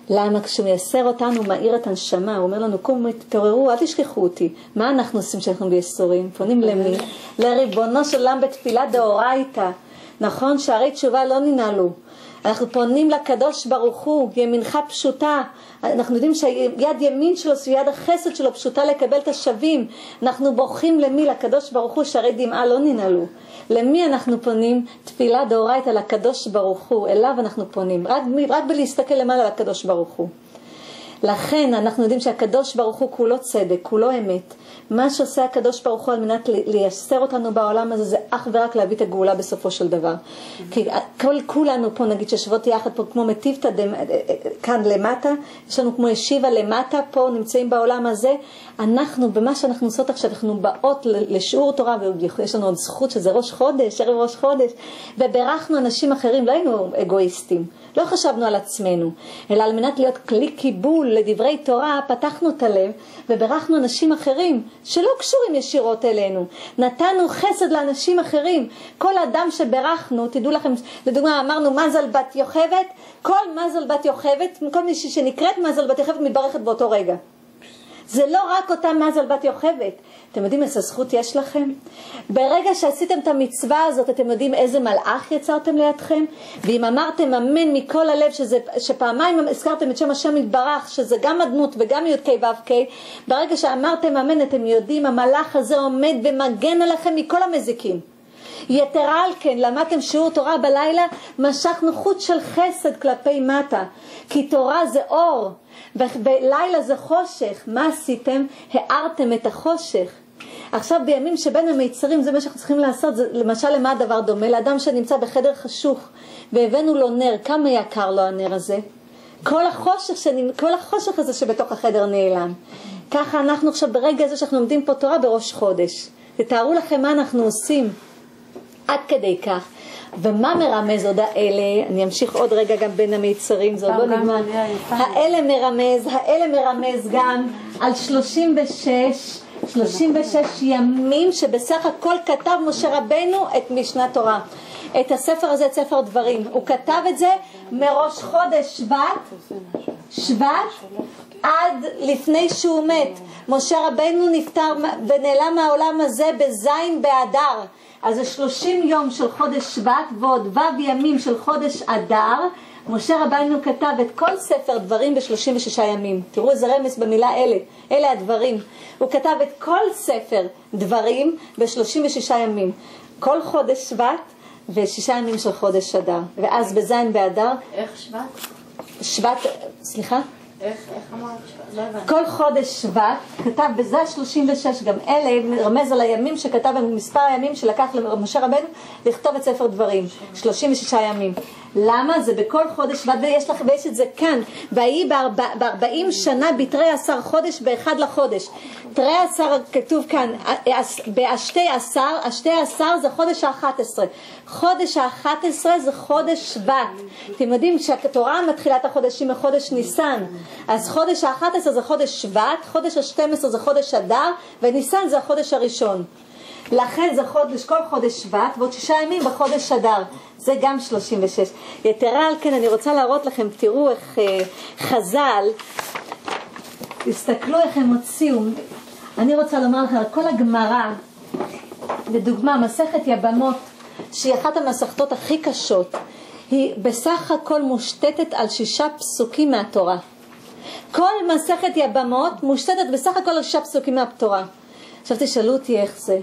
Speaker 1: למה כשהוא מייסר אותנו הוא מאיר את הנשמה, הוא אומר לנו קומו תתעוררו אל תשכחו אותי מה אנחנו עושים כשאנחנו בייסורים? פונים למי? לריבונו של עולם בתפילה דאורייתא נכון שערי תשובה לא ננעלו, אנחנו פונים לקדוש ברוך הוא, ימינך פשוטה, אנחנו יודעים שיד ימין שלו ויד החסד שלו פשוטה לקבל את השווים, אנחנו בורחים למי? לקדוש ברוך הוא שהרי דמעה לא ננעלו. למי אנחנו פונים? תפילה דאורייתא לקדוש ברוך הוא, אליו אנחנו פונים, רק, רק בלהסתכל למעלה לקדוש ברוך הוא. לכן אנחנו יודעים שהקדוש ברוך הוא כולו צדק, כולו אמת. מה שעושה הקדוש ברוך הוא על מנת לייסר אותנו בעולם הזה זה אך ורק להביא את הגאולה בסופו של דבר. כי כל, כולנו פה נגיד שיושבות יחד פה כמו מטיבתא כאן למטה, יש לנו כמו ישיבה למטה, פה נמצאים בעולם הזה, אנחנו במה שאנחנו עושות עכשיו, אנחנו באות לשיעור תורה ויש לנו עוד זכות שזה ראש חודש, ערב ראש חודש, וברכנו אנשים אחרים, לא היינו אגואיסטים. לא חשבנו על עצמנו, אלא על מנת להיות כלי קיבול לדברי תורה, פתחנו את הלב וברכנו אנשים אחרים שלא קשורים ישירות אלינו. נתנו חסד לאנשים אחרים. כל אדם שברכנו, תדעו לכם, לדוגמה אמרנו מזל בת יוכבת, כל מזל בת יוכבת, כל מישהי שנקראת מזל בת יוכבת מתברכת באותו רגע. זה לא רק אותה מזל בת יוכבת. אתם יודעים איזה זכות יש לכם? ברגע שעשיתם את המצווה הזאת, אתם יודעים איזה מלאך יצרתם לידכם? ואם אמרתם אמן מכל הלב, שזה, שפעמיים הזכרתם את שם השם יתברך, שזה גם אדנות וגם י"ק ו"ק, ברגע שאמרתם אמן, אתם יודעים, המלאך הזה עומד ומגן עליכם מכל המזיקים. יתרה על כן, למדתם שיעור תורה בלילה, משכנו חוט של חסד כלפי מטה, כי תורה זה אור, ובלילה זה חושך. מה עשיתם? הארתם את החושך. עכשיו בימים שבין המיצרים זה מה שאנחנו צריכים לעשות, זה, למשל למה הדבר דומה? לאדם שנמצא בחדר חשוך והבאנו לו נר, כמה יקר לו הנר הזה? כל החושך, שנ... כל החושך הזה שבתוך החדר נעלם. ככה אנחנו עכשיו ברגע הזה שאנחנו לומדים פה תורה בראש חודש. תתארו לכם מה אנחנו עושים עד כדי כך. ומה מרמז עוד האלה? אני אמשיך עוד רגע גם בין המיצרים, זה עוד לא נגמר. האלה מרמז, האלה מרמז גם על 36 36 ימים שבסך הכל כתב משה רבנו את משנת תורה. את הספר הזה, את ספר דברים. הוא כתב את זה מראש חודש שבט, שבט, עד לפני שהוא מת. משה רבנו נפטר ונעלם מהעולם הזה בזין באדר. אז זה 30 יום של חודש שבט ועוד ו' ימים של חודש אדר. משה רבנו כתב את כל ספר דברים ב-36 ימים. תראו איזה רמז במילה אלה, אלה הדברים. הוא כתב את כל ספר דברים ב-36 ימים. כל חודש שבט ושישה ימים של חודש אדר. ואז בזין באדר...
Speaker 2: איך שבט?
Speaker 1: שבט, סליחה?
Speaker 2: לא.
Speaker 1: כל חודש שבט כתב בזה 36, גם אלה מרמז על הימים שכתב, מספר הימים שלקח למשה רבנו לכתוב את ספר דברים, 36 ימים. למה? זה בכל חודש שבט, ויש, לך, ויש את זה כאן, ויהי בארבעים שנה בתרי עשר חודש באחד לחודש. תרי עשר כתוב כאן, באשתי עשר, אשתי עשר זה חודש האחת עשרה. חודש האחת עשרה זה חודש שבט. אתם יודעים שהתורה מתחילה את החודשים מחודש ניסן, אז חודש האחת עשרה זה חודש שבט, חודש השתים עשרה זה חודש אדר, וניסן זה החודש הראשון. לכן זה חודש, כל חודש שבט, ועוד שישה ימים בחודש אדר. זה גם 36. יתרה על כן, אני רוצה להראות לכם, תראו איך אה, חז"ל, תסתכלו איך הם הוציאו. אני רוצה לומר לכם, כל הגמרא, לדוגמה, מסכת יבמות, שהיא אחת המסכתות הכי קשות, היא בסך הכל מושתתת על שישה פסוקים מהתורה. כל מסכת יבמות מושתתת בסך הכל על שישה פסוקים מהתורה. עכשיו תשאלו אותי איך זה.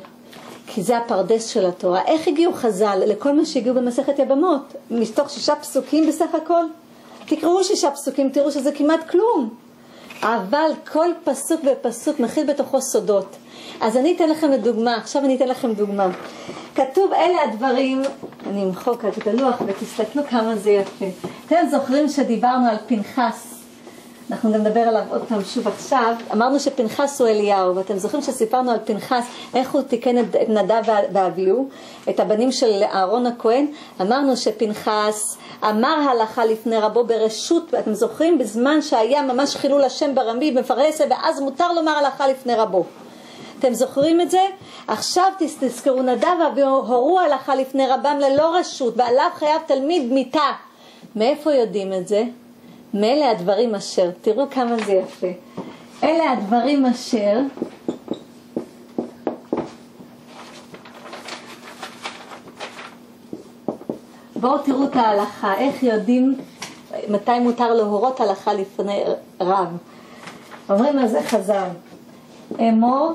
Speaker 1: כי זה הפרדס של התורה. איך הגיעו חז"ל לכל מה שהגיעו במסכת יבמות? מתוך שישה פסוקים בסך הכל? תקראו שישה פסוקים, תראו שזה כמעט כלום. אבל כל פסוק ופסוק מכיל בתוכו סודות. אז אני אתן לכם דוגמה, עכשיו אני אתן לכם דוגמה. כתוב אלה הדברים, אני אמחוק את הלוח ותסתכלו כמה זה יפה. אתם זוכרים שדיברנו על פנחס אנחנו נדבר עליו עוד פעם שוב עכשיו. אמרנו שפנחס הוא אליהו, ואתם זוכרים שסיפרנו על פנחס, איך הוא תיקן את נדב ואביהו, את הבנים של אהרון הכהן? אמרנו שפנחס אמר הלכה לפני רבו ברשות, ואתם זוכרים? בזמן שהיה ממש חילול השם ברמי בפרהסיה, ואז מותר לומר הלכה לפני רבו. אתם זוכרים את זה? עכשיו תזכרו, נדב ואביהו הורו הלכה לפני רבם ללא רשות, ועליו חייב תלמיד מיתה. מאיפה יודעים את זה? מאלה הדברים אשר, תראו כמה זה יפה. אלה הדברים אשר בואו תראו את ההלכה, איך יודעים מתי מותר להורות הלכה לפני רב. אומרים על זה חז"ל, אמור,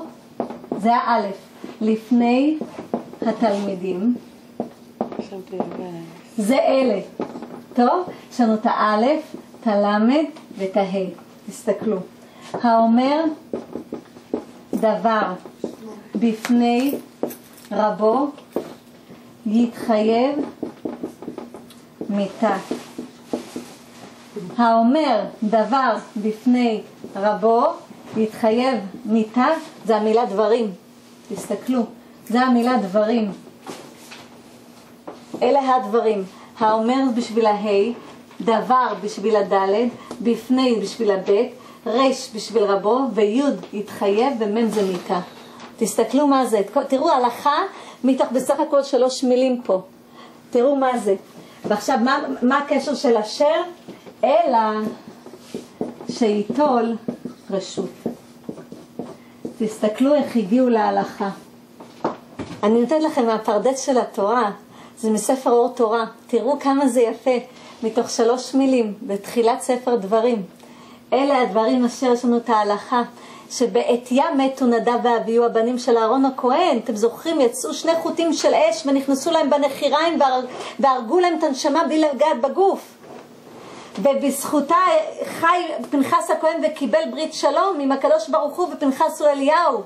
Speaker 1: זה האלף, לפני התלמידים, זה אלה. טוב? יש לנו את האלף, ואת ההא. תסתכלו. האומר דבר בפני רבו יתחייב מיתה. האומר דבר בפני רבו יתחייב מיתה, זה המילה דברים. תסתכלו, זה המילה דברים. אלה הדברים. האומר בשביל ההי, דבר בשביל הדלת, בפני בשביל הבית, רש בשביל רבו, ויוד יתחייב ומם זה מיתה. תסתכלו מה זה, תראו הלכה מתוך בסך הכל שלוש מילים פה. תראו מה זה. ועכשיו, מה, מה הקשר של אשר? אלא שייטול רשות. תסתכלו איך הגיעו להלכה. אני נותנת לכם מהפרדס של התורה, זה מספר אור תורה. תראו כמה זה יפה, מתוך שלוש מילים, בתחילת ספר דברים. אלה הדברים אשר יש לנו את ההלכה. שבעטיה מתו נדב ואביהו הבנים של אהרון הכהן, אתם זוכרים, יצאו שני חוטים של אש ונכנסו להם בנחיריים והרגו להם את הנשמה בלי לגעת בגוף. ובזכותה חי פנחס הכהן וקיבל ברית שלום עם הקדוש ברוך הוא ופנחס הוא אליהו.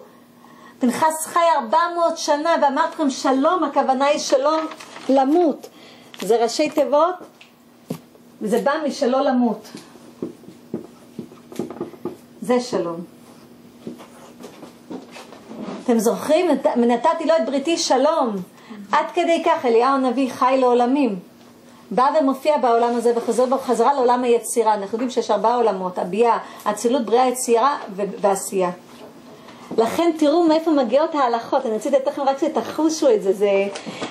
Speaker 1: פנחס חי ארבע מאות שנה ואמרתי לכם שלום, הכוונה היא שלום למות. זה ראשי תיבות, וזה בא משלא למות. זה שלום. אתם זוכרים? נתתי לו את בריתי שלום. עד כדי כך אליהו הנביא חי לעולמים. בא ומופיע בעולם הזה וחוזר בחזרה לעולם היצירה. אנחנו יודעים שיש ארבעה עולמות, הביאה, אצילות, בריאה, יצירה ועשייה. לכן תראו מאיפה מגיעות ההלכות, אני רוצה לתת לכם רק שתחושו את זה, זה...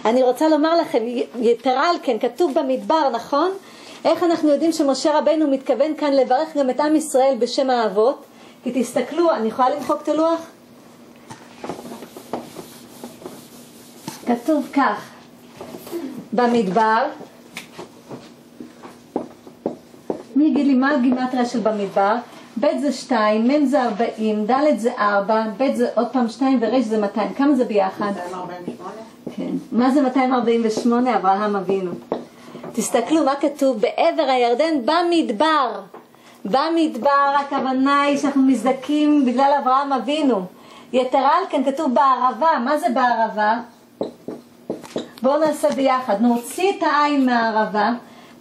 Speaker 1: אני רוצה לומר לכם, יתרה על כן, כתוב במדבר, נכון? איך אנחנו יודעים שמשה רבנו מתכוון כאן לברך גם את עם ישראל בשם האבות? כי תסתכלו, אני יכולה למחוק את הלוח? כתוב כך, במדבר, מי יגיד לי מה הגימטריה של במדבר? ב' זה 2, מ' זה 40, ד' זה 4, ב' זה עוד פעם 2 ור' זה 200. כמה זה ביחד?
Speaker 2: 248?
Speaker 1: כן. מה זה 248? אברהם אבינו. תסתכלו מה כתוב בעבר הירדן במדבר. במדבר הכוונה היא שאנחנו מזדכים בגלל אברהם אבינו. יתרה על כן כתוב בערבה. מה זה בערבה? בואו נעשה ביחד. נוציא את העין מהערבה.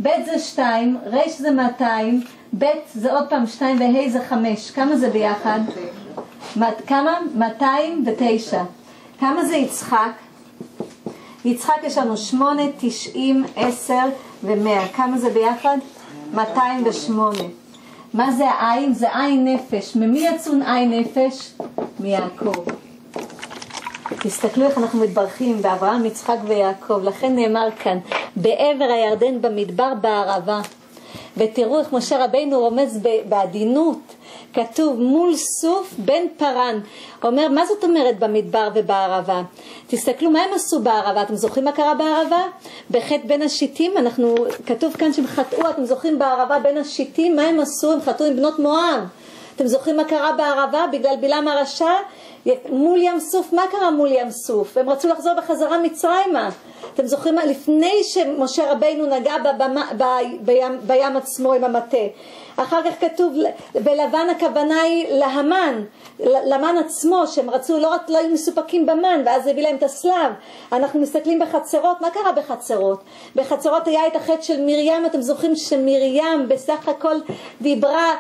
Speaker 1: ב' זה 2, ר' זה 200, ב' זה עוד פעם 2 וה' זה 5. כמה זה ביחד? כמה? 209. כמה זה יצחק? יצחק יש לנו 8, 90, 10 ו-100. כמה זה ביחד? 208. מה זה העין? זה עין נפש. ממי יצאון עין נפש? מיעקב. תסתכלו איך אנחנו מתברכים באברהם, יצחק ויעקב. לכן נאמר כאן, בעבר הירדן במדבר בערבה. ותראו איך משה רבינו רומז בעדינות, כתוב מול סוף בן פרן. אומר, מה זאת אומרת במדבר ובערבה? תסתכלו מה הם עשו בערבה, אתם זוכרים מה קרה בערבה? בחטא בין השיטים, אנחנו, כתוב כאן שהם חטאו, אתם זוכרים בערבה בין השיטים, מה הם עשו? הם חטאו עם בנות מואב. אתם זוכרים מה קרה בערבה בגלל בלעם הרשע? מול ים סוף, מה קרה מול ים סוף? הם רצו לחזור בחזרה מצרימה. אתם זוכרים מה? לפני שמשה רבינו נגע בבמה, בים, בים עצמו עם המטה. אחר כך כתוב, בלבן הכוונה היא להמן, למן עצמו, שהם רצו, לא לא היו מסופקים במן, ואז הביא להם את הסלב. אנחנו מסתכלים בחצרות, מה קרה בחצרות? בחצרות היה את החטא של מרים, אתם זוכרים שמרים בסך הכל דיברה,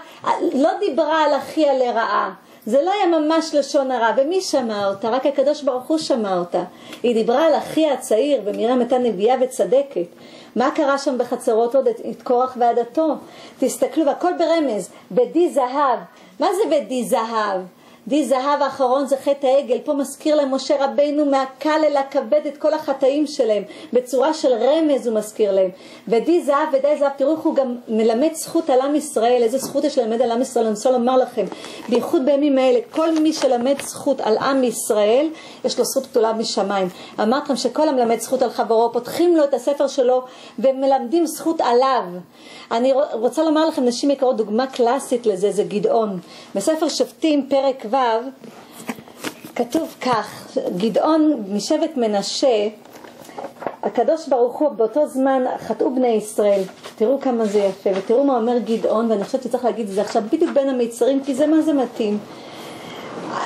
Speaker 1: לא דיברה על אחיה לרעה. זה לא היה ממש לשון הרע, ומי שמע אותה? רק הקדוש ברוך הוא שמע אותה. היא דיברה על אחיה הצעיר, ומרים הייתה נביאה וצדקת. מה קרה שם בחצרות עוד? את קורח ועדתו. תסתכלו, והכל ברמז, בדי זהב. מה זה בדי זהב? די זהב האחרון זה חטא העגל, פה מזכיר למשה רבינו מהקל אל הכבד את כל החטאים שלהם, בצורה של רמז הוא מזכיר להם. ודי זהב ודי זהב, תראו איך הוא גם מלמד זכות על עם ישראל, איזה זכות יש ללמד על עם ישראל, אני רוצה לומר לכם, בייחוד בימים האלה, כל מי שלמד זכות על עם ישראל, יש לו זכות גדולה משמיים. אמרתי לכם שכל המלמד זכות על חברו, פותחים לו את הספר שלו ומלמדים זכות עליו. אני רוצה לומר לכם, נשים יקרות, דוגמה קלאסית לזה זה גדעון. בספר שופטים, פרק ו', כתוב כך, גדעון משבט מנשה, הקדוש ברוך הוא באותו זמן חטאו בני ישראל, תראו כמה זה יפה, ותראו מה אומר גדעון, ואני חושבת שצריך להגיד את זה עכשיו בדיוק בין המצרים, כי זה מה זה מתאים.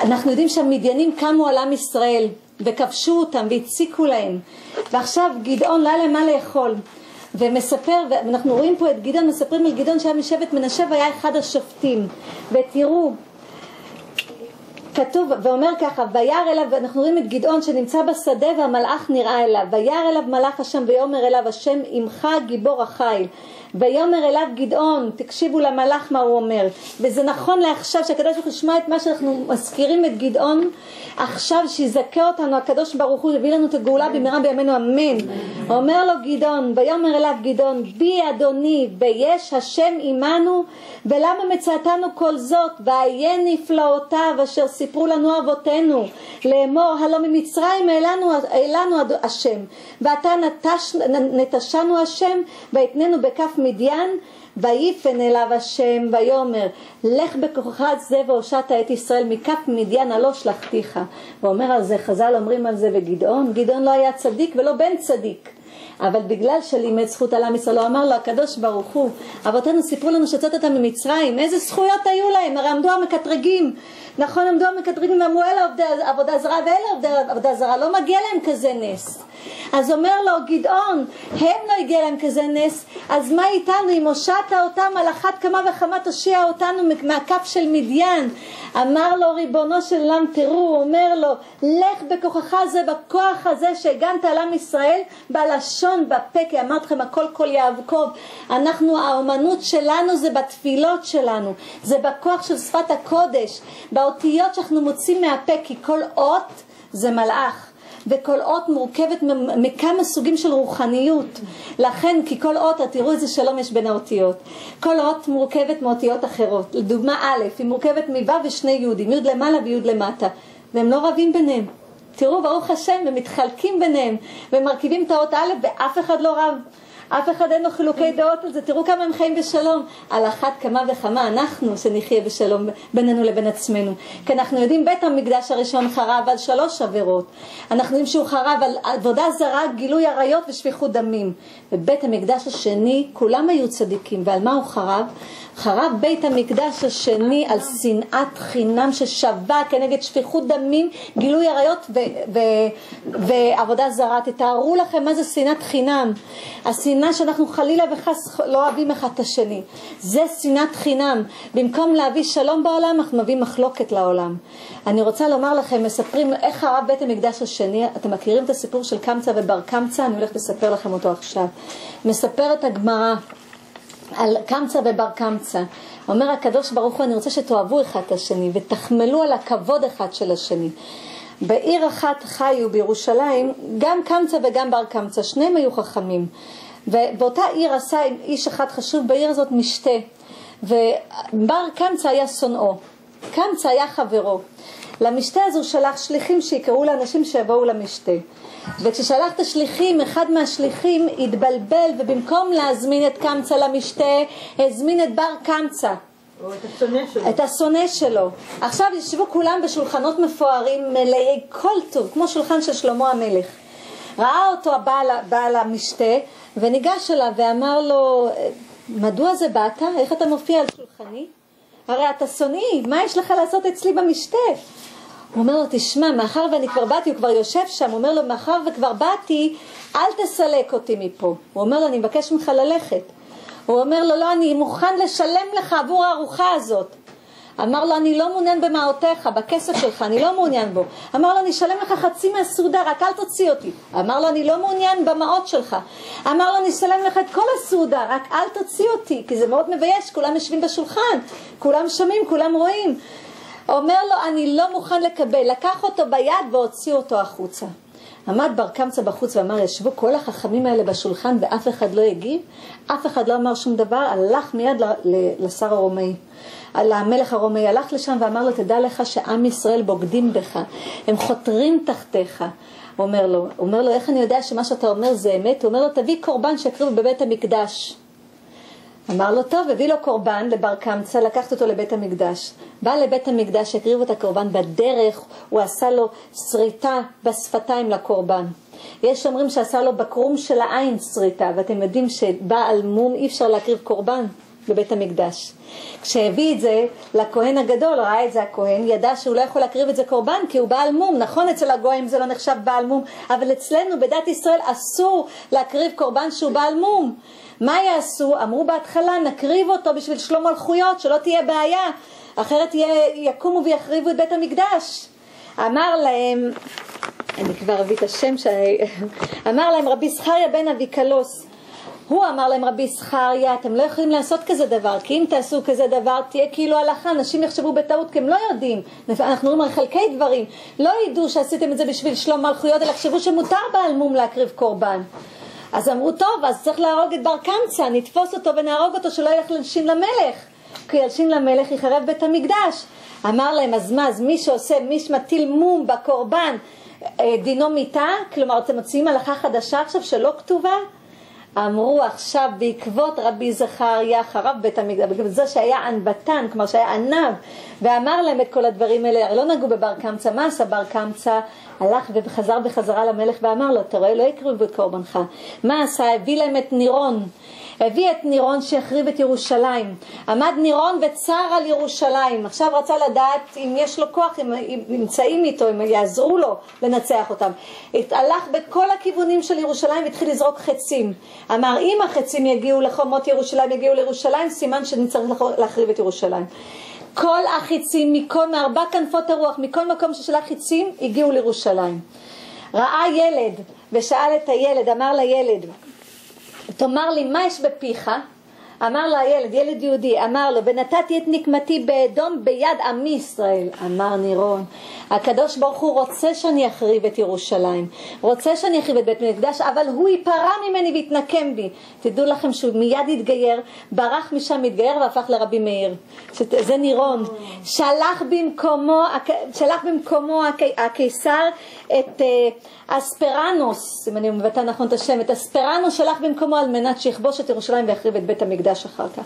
Speaker 1: אנחנו יודעים שהמדיינים קמו על עם ישראל, וכבשו אותם והציקו להם, ועכשיו גדעון לא היה להם מה לאכול. ומספר, ואנחנו רואים פה את גדעון, מספרים על גדעון שהיה משבט מנשה והיה אחד השופטים. ותראו, כתוב, ואומר ככה, וירא אליו, אנחנו רואים את גדעון שנמצא בשדה והמלאך נראה אליו, וירא אליו מלאך השם ויאמר אליו השם עמך גיבור החיל, ויאמר אליו גדעון, תקשיבו למלאך מה הוא אומר, וזה נכון לעכשיו שהקדוש ברוך הוא ישמע את מה שאנחנו מזכירים את גדעון, עכשיו שיזכה אותנו הקדוש ברוך הוא, יביא לנו את הגאולה במהרה בימינו אמן. אומר לו גדעון, ויאמר אליו גדעון, בי אדוני, ויש השם עמנו, ולמה מצאתנו כל זאת, ואיה נפלאותיו אשר סיפרו לנו אבותינו, לאמור הלא ממצרים העלנו, העלנו השם, ועתה נטש, נטשנו השם, ויתננו בכף מדיין ויפן אליו השם ויאמר לך בכוחך זה והושעת את ישראל מכף מדיין הלא שלחתיך. ואומר על זה חז"ל אומרים על זה וגדעון גדעון לא היה צדיק ולא בן צדיק. אבל בגלל שלימד זכות על עם ישראל, הוא אמר לו הקדוש ברוך הוא, אבותינו סיפרו לנו שצאת אותם ממצרים, איזה זכויות היו להם, הרי עמדו המקטרגים, נכון עמדו המקטרגים ואמרו אלה עובדי עבודה זרה ואלה עובדי עבודה זרה, לא מגיע להם כזה נס. אז אומר לו גדעון, הם לא הגיע להם כזה נס, אז מה איתנו אם הושעת אותם על אחת כמה וכמה תושיע אותנו מהכף של מדיין. אמר לו ריבונו של עולם, תראו, הוא אומר לו, לך בכוחך זה, בכוח הזה שהגנת על עם ישראל, בלשון, בפה, כי אמרתי לכם, הכל כל יעקב. אנחנו, האומנות שלנו זה בתפילות שלנו, זה בכוח של שפת הקודש, באותיות שאנחנו מוצאים מהפה, כי כל אות זה מלאך. וכל אות מורכבת מכמה סוגים של רוחניות. לכן, כי כל אות, תראו איזה שלום יש בין האותיות. כל אות מורכבת מאותיות אחרות. לדוגמה א', היא מורכבת מו' ושני י', י' למעלה וי' למטה. והם לא רבים ביניהם. תראו, ברוך השם, הם מתחלקים ביניהם, ומרכיבים את האות א' ואף אחד לא רב. אף אחד אין לו חילוקי דעות על זה, תראו כמה הם חיים בשלום. על אחת כמה וכמה אנחנו שנחיה בשלום בינינו לבין עצמנו. כי אנחנו יודעים בית המקדש הראשון חרב על שלוש עבירות. אנחנו יודעים שהוא חרב על עבודה זרה, גילוי עריות ושפיכות דמים. ובית המקדש השני, כולם היו צדיקים. ועל מה הוא חרב? חרב בית המקדש השני על שנאת חינם ששווה כנגד שפיכות דמים, גילוי עריות ועבודה זרה. תתארו לכם מה זה שנאת חינם. השנאה שאנחנו חלילה וחס לא אוהבים אחד את השני. זה שנאת חינם. במקום להביא שלום בעולם, אנחנו מביאים מחלוקת לעולם. אני רוצה לומר לכם, מספרים איך חרב בית המקדש השני, אתם מכירים את הסיפור של קמצא ובר קמצא? אני הולכת לספר לכם אותו עכשיו. מספרת הגמרא על קמצא ובר קמצא. אומר הקדוש ברוך הוא, אני רוצה שתאהבו אחד את השני ותחמלו על הכבוד אחד של השני. בעיר אחת חיו בירושלים גם קמצא וגם בר קמצא, שניהם היו חכמים. ובאותה עיר עשה איש אחד חשוב בעיר הזאת משתה, ובר קמצא היה שונאו, קמצא היה חברו. למשתה הזה הוא שלח שליחים שיקראו לאנשים שיבואו למשתה. וכששלח את השליחים, אחד מהשליחים התבלבל ובמקום להזמין את קמצא למשתה, הזמין את בר קמצא.
Speaker 3: או את השונא שלו.
Speaker 1: את השונא שלו. עכשיו ישבו כולם בשולחנות מפוארים מלאי כל טוב, כמו שולחן של שלמה המלך. ראה אותו הבעל, בעל המשתה וניגש אליו ואמר לו, מדוע זה באת? איך אתה מופיע על שולחני? הרי אתה שונאי, מה יש לך לעשות אצלי במשתה? הוא אומר לו, תשמע, מאחר ואני כבר באתי, הוא כבר יושב שם, הוא אומר לו, מאחר וכבר באתי, אל תסלק אותי מפה. הוא אומר לו, אני מבקש ממך ללכת. הוא אומר לו, לא, אני מוכן לשלם לך עבור הארוחה הזאת. אמר לו, אני לא מעוניין במעותיך, בכסף שלך, אני לא מעוניין בו. אמר לו, אני אשלם לך חצי מהסעודה, רק אל תוציא אותי. אמר לו, אני לא מעוניין במעות שלך. אמר לו, אני אשלם לך את כל הסעודה, רק אל תוציא אותי, כי זה מאוד מבייש, כולם יושבים בשולחן, כולם שומעים, כולם רואים. אומר לו, אני לא מוכן לקבל. לקח אותו ביד והוציא אותו החוצה. עמד בר קמצא בחוץ ואמר, ישבו כל החכמים האלה בשולחן ואף אחד לא הגיב, אף אחד לא אמר שום דבר, הלך מיד לשר הרומאי. על המלך הרומאי הלך לשם ואמר לו, תדע לך שעם ישראל בוגדים בך, הם חותרים תחתיך. הוא אומר לו, הוא אומר לו, איך אני יודע שמה שאתה אומר זה אמת? הוא אומר לו, תביא קורבן שיקריבו בבית המקדש. אמר לו, טוב, הביא לו קורבן לבר קמצא, לקחת אותו לבית המקדש. בא לבית המקדש, הקריבו את הקורבן, בדרך הוא עשה לו שריטה בשפתיים לקורבן. יש אומרים שעשה לו בקרום של העין שריטה, ואתם יודעים שבעל מום אי אפשר להקריב קורבן בבית המקדש. כשהביא את זה לכהן הגדול, ראה את זה הכהן, ידע שהוא לא יכול להקריב את זה קורבן כי הוא בעל מום, נכון אצל הגויים זה לא נחשב בעל מום, אבל אצלנו בדת ישראל אסור להקריב קורבן שהוא בעל מום. מה יעשו? אמרו בהתחלה נקריב אותו בשביל שלום מלכויות, שלא תהיה בעיה, אחרת יקומו ויחריבו את בית המקדש. אמר להם, אני כבר אביא את השם, ש... *laughs* אמר להם רבי זכריה בן אביקלוס, הוא אמר להם רבי זכריה, אתם לא יכולים לעשות כזה דבר, כי אם תעשו כזה דבר תהיה כאילו הלכה, אנשים יחשבו בטעות כי הם לא יודעים, אנחנו אומרים על חלקי דברים, לא ידעו שעשיתם את זה בשביל שלום מלכויות, אלא יחשבו שמותר בעל מום להקריב קורבן. אז אמרו, טוב, אז צריך להרוג את בר קמצא, נתפוס אותו ונהרוג אותו שלא ילך לנשים למלך, כי ילשים למלך יחרב בית המקדש. אמר להם, אז מה, אז מי שעושה, מי שמטיל מום בקורבן, אה, דינו מיתה? כלומר, אתם מוציאים הלכה חדשה עכשיו שלא כתובה? אמרו עכשיו בעקבות רבי זכריה חרב בית המקדש, בגלל זה שהיה ענבתן, כלומר שהיה ענב, ואמר להם את כל הדברים האלה, הרי לא נגעו בבר קמצא, מה עשה בר קמצא? הלך וחזר בחזרה למלך ואמר לו, אתה רואה, לא יקריבו את קורבנך. מה עשה? הביא להם את נירון. הביא את נירון שהחריב את ירושלים. עמד נירון וצר על ירושלים. עכשיו רצה לדעת אם יש לו כוח, אם נמצאים איתו, אם יעזרו לו לנצח אותם. הלך בכל הכיוונים של ירושלים והתחיל לזרוק חצים. אמר, אם החצים יגיעו לחומות ירושלים, יגיעו לירושלים, סימן שאני צריך להחריב את ירושלים. כל החיצים, מכל, מארבע כנפות הרוח, מכל מקום ששלח חיצים, הגיעו לירושלים. ראה ילד ושאל את הילד, אמר לילד, תאמר לי מה יש בפיך? אמר לו הילד, ילד יהודי, אמר לו, ונתתי את נקמתי באדום ביד עמי ישראל. אמר נירון, הקדוש ברוך הוא רוצה שאני אחריב את ירושלים, רוצה שאני אחריב את בית מקדש, אבל הוא ייפרע ממני ויתנקם בי. תדעו לכם שהוא מיד התגייר, ברח משם, התגייר והפך לרבי מאיר. זה נירון. שלח במקומו, שלח במקומו הקיסר את אה, אספרנוס, אם אני מבטא נכון את השם, את אספרנוס שלח במקומו על מנת שיכבוש את ירושלים ויחריב את בית המקדש אחר כך.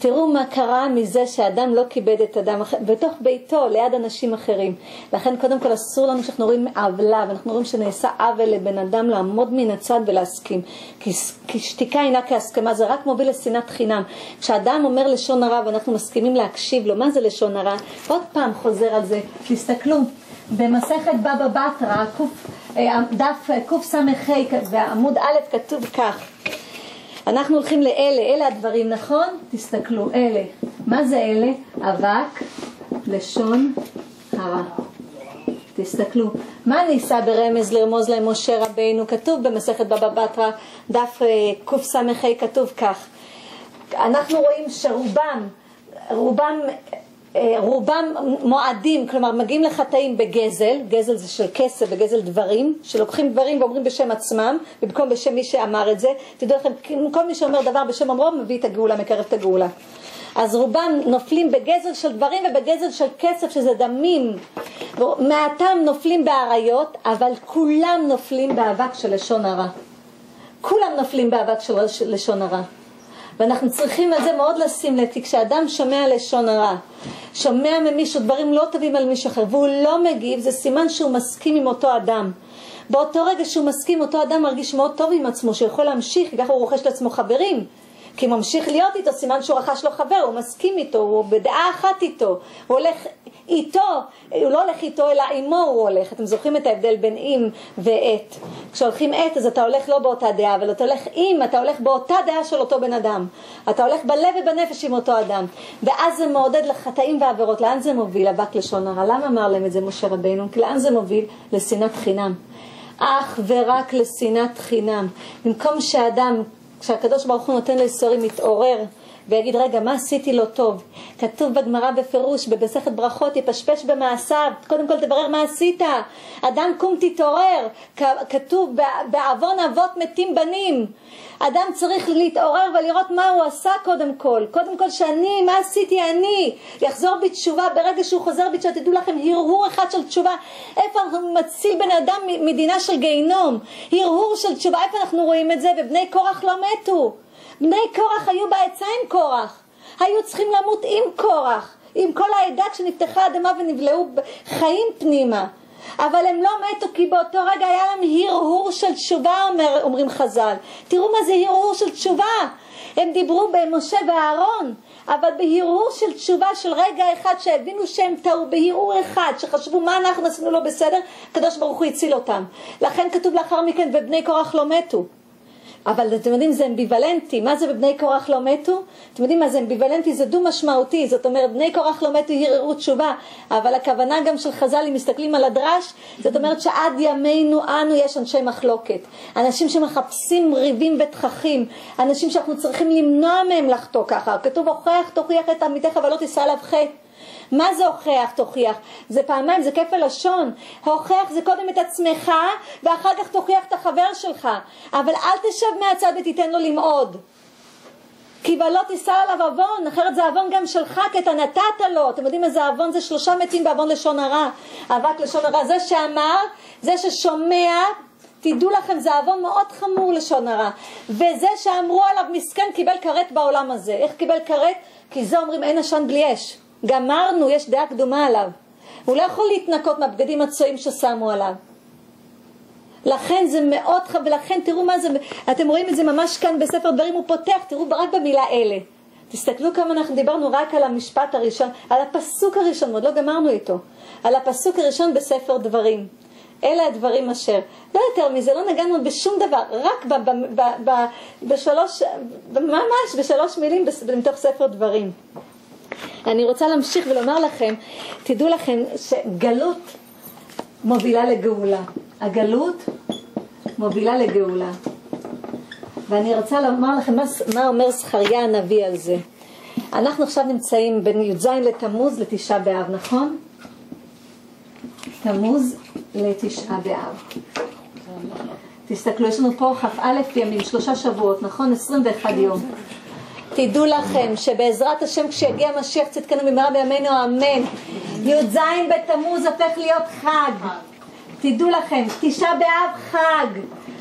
Speaker 1: תראו מה קרה מזה שאדם לא כיבד את אדם אחר, בתוך ביתו, ליד אנשים אחרים. לכן קודם כל אסור לנו שאנחנו רואים עוולה, ואנחנו רואים שנעשה עוול לבן אדם לעמוד מן הצד ולהסכים. כי, כי שתיקה אינה כהסכמה, זה רק מוביל לשנאת חינם. כשאדם אומר לשון הרע ואנחנו מסכימים להקשיב לו, מה זה לשון הרע? עוד פעם חוזר על זה, תסתכלו, במסכת בבא בתרא, אה, דף קס"ה בעמוד א' כתוב כך אנחנו הולכים לאלה, אלה הדברים, נכון? תסתכלו, אלה. מה זה אלה? אבק, לשון, הרע. תסתכלו, מה ניסה ברמז לרמוז להם משה רבינו? כתוב במסכת בבא בתרא, דף אה, קס"ה, כתוב כך. אנחנו רואים שרובם, רובם אה, רובם מועדים, כלומר מגיעים לחטאים בגזל, גזל זה של כסף וגזל דברים, שלוקחים דברים ואומרים בשם עצמם, במקום בשם מי שאמר את זה, תדעו לכם, כל מי שאומר דבר בשם אומרו מביא את הגאולה, מקרב את הגאולה. אז רובם נופלים בגזל של דברים ובגזל של כסף שזה דמים, מעטם נופלים באריות, אבל כולם נופלים באבק של לשון הרע. כולם נופלים באבק של לשון הרע. ואנחנו צריכים על זה מאוד לשים לב, כי כשאדם שומע לשון הרע, שומע ממישהו דברים לא טובים על מישהו אחר, והוא לא מגיב, זה סימן שהוא מסכים עם אותו אדם. באותו רגע שהוא מסכים, אותו אדם מרגיש מאוד טוב עם עצמו, שהוא יכול להמשיך, ככה הוא רוכש לעצמו חברים. כי הוא ממשיך להיות איתו, סימן שהוא רכש לו חבר, הוא מסכים איתו, הוא בדעה אחת איתו, הוא הולך איתו, הוא לא הולך איתו אלא עמו הוא הולך. אתם זוכרים את ההבדל בין אם ואת. כשהולכים את אז אתה הולך לא באותה דעה, אבל אתה הולך עם, אתה הולך באותה דעה של אותו בן אדם. אתה הולך בלב ובנפש עם אותו אדם. ואז זה מעודד לחטאים ועבירות. לאן זה מוביל? אבק לשון הרע. למה אמר להם את זה משה רבינו? כי לאן זה מוביל? לשנאת חינם. אך ורק לשנאת חינם. במקום שאדם כשהקדוש ברוך הוא נותן ליסורים מתעורר ויגיד רגע מה עשיתי לא טוב? כתוב בגמרא בפירוש במסכת ברכות יפשפש במעשיו. קודם כל תברר מה עשית. אדם קום תתעורר. כתוב בעוון אבות מתים בנים. אדם צריך להתעורר ולראות מה הוא עשה קודם כל. קודם כל שאני מה עשיתי אני? יחזור בתשובה ברגע שהוא חוזר בתשובה תדעו לכם הרהור אחד של תשובה. איפה אנחנו מציל בן אדם מדינה של גיהינום? הרהור של תשובה איפה אנחנו רואים את זה? ובני קורח לא מתו בני קורח היו בעצה עם קורח, היו צריכים למות עם קורח, עם כל העדה כשנפתחה האדמה ונבלעו חיים פנימה. אבל הם לא מתו כי באותו רגע היה להם הרהור של תשובה אומר, אומרים חז"ל. תראו מה זה הרהור של תשובה. הם דיברו במשה ואהרון, אבל בהרהור של תשובה של רגע אחד שהבינו שהם טעו, בהרהור אחד שחשבו מה אנחנו עשינו לא בסדר, הקדוש ברוך הוא הציל אותם. לכן כתוב לאחר מכן ובני קורח לא מתו. אבל אתם יודעים זה אמביוולנטי, מה זה בבני קורח לא מתו? אתם יודעים מה זה אמביוולנטי? זה דו משמעותי, זאת אומרת בני קורח לא מתו הרהרו תשובה, אבל הכוונה גם של חז"ל אם מסתכלים על הדרש, זאת אומרת שעד ימינו אנו יש אנשי מחלוקת, אנשים שמחפשים ריבים ותככים, אנשים שאנחנו צריכים למנוע מהם לחטוא ככה, כתוב הוכח תוכיח את עמיתך ולא תישא עליו חטא מה זה הוכח תוכיח? זה פעמיים, זה כפל לשון. הוכח זה קודם את עצמך ואחר כך תוכיח את החבר שלך. אבל אל תשב מהצד ותיתן לו למעוד. כי ולא תישא עליו עוון, אחרת זה עוון גם שלך, כי אתה נתת לו. אתם יודעים איזה עוון זה? שלושה מתים בעוון לשון הרע. אבק לשון הרע. זה שאמר, זה ששומע, תדעו לכם, זה עוון מאוד חמור לשון הרע. וזה שאמרו עליו מסכן קיבל כרת בעולם הזה. איך קיבל כרת? כי זה אומרים אין עשן בלי אש. גמרנו, יש דעה קדומה עליו. הוא לא יכול להתנקות מהבגדים הצועים ששמו עליו. לכן זה מאוד חב... ולכן תראו מה זה, אתם רואים את זה ממש כאן בספר דברים, הוא פותח, תראו רק במילה אלה. תסתכלו כמה אנחנו דיברנו רק על המשפט הראשון, על הפסוק הראשון, עוד לא גמרנו איתו, על הפסוק הראשון בספר דברים. אלה הדברים אשר. לא יותר מזה, לא נגענו בשום דבר, רק ב, ב, ב, ב, בשלוש, ממש בשלוש מילים מתוך ספר דברים. אני רוצה להמשיך ולומר לכם, תדעו לכם שגלות מובילה לגאולה. הגלות מובילה לגאולה. ואני רוצה לומר לכם מה, מה אומר זכריה הנביא על זה. אנחנו עכשיו נמצאים בין י"ז לתמוז לתשעה באב, נכון? תמוז לתשעה באב. תסתכלו, יש לנו פה כ"א ימים, שלושה שבועות, נכון? 21 יום. תדעו לכם שבעזרת השם כשיגיע משיח צדקנו במהרה בימינו אמן. י"ז בתמוז הופך להיות חג. תדעו לכם תשעה באב חג.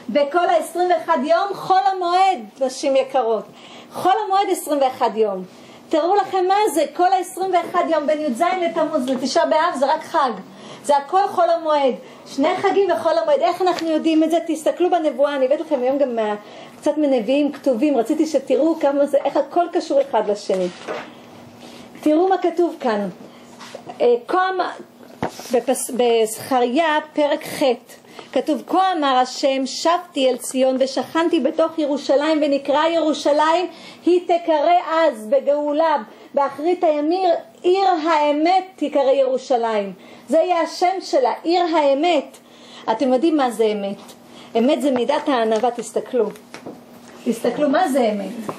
Speaker 1: בכל ה-21 יום חול המועד נשים יקרות. חול המועד 21 יום. תראו לכם מה זה כל ה-21 יום בין י"ז לתמוז לתשעה באב זה רק חג. זה הכל חול המועד. שני חגים וחול המועד. איך אנחנו יודעים את זה? תסתכלו בנבואה אני הבאתי לכם היום גם מה, קצת מנביאים כתובים, רציתי שתראו כמה זה, איך הכל קשור אחד לשני. תראו מה כתוב כאן. אה, בזכריה פרק ח' כתוב כה אמר השם שבתי אל ציון ושכנתי בתוך ירושלים ונקרא ירושלים היא תקרא אז בגאולה באחרית הימיר עיר האמת תקרא ירושלים זה יהיה השם שלה עיר האמת אתם יודעים מה זה אמת אמת זה מידת הענווה תסתכלו תסתכלו מה זה אמת.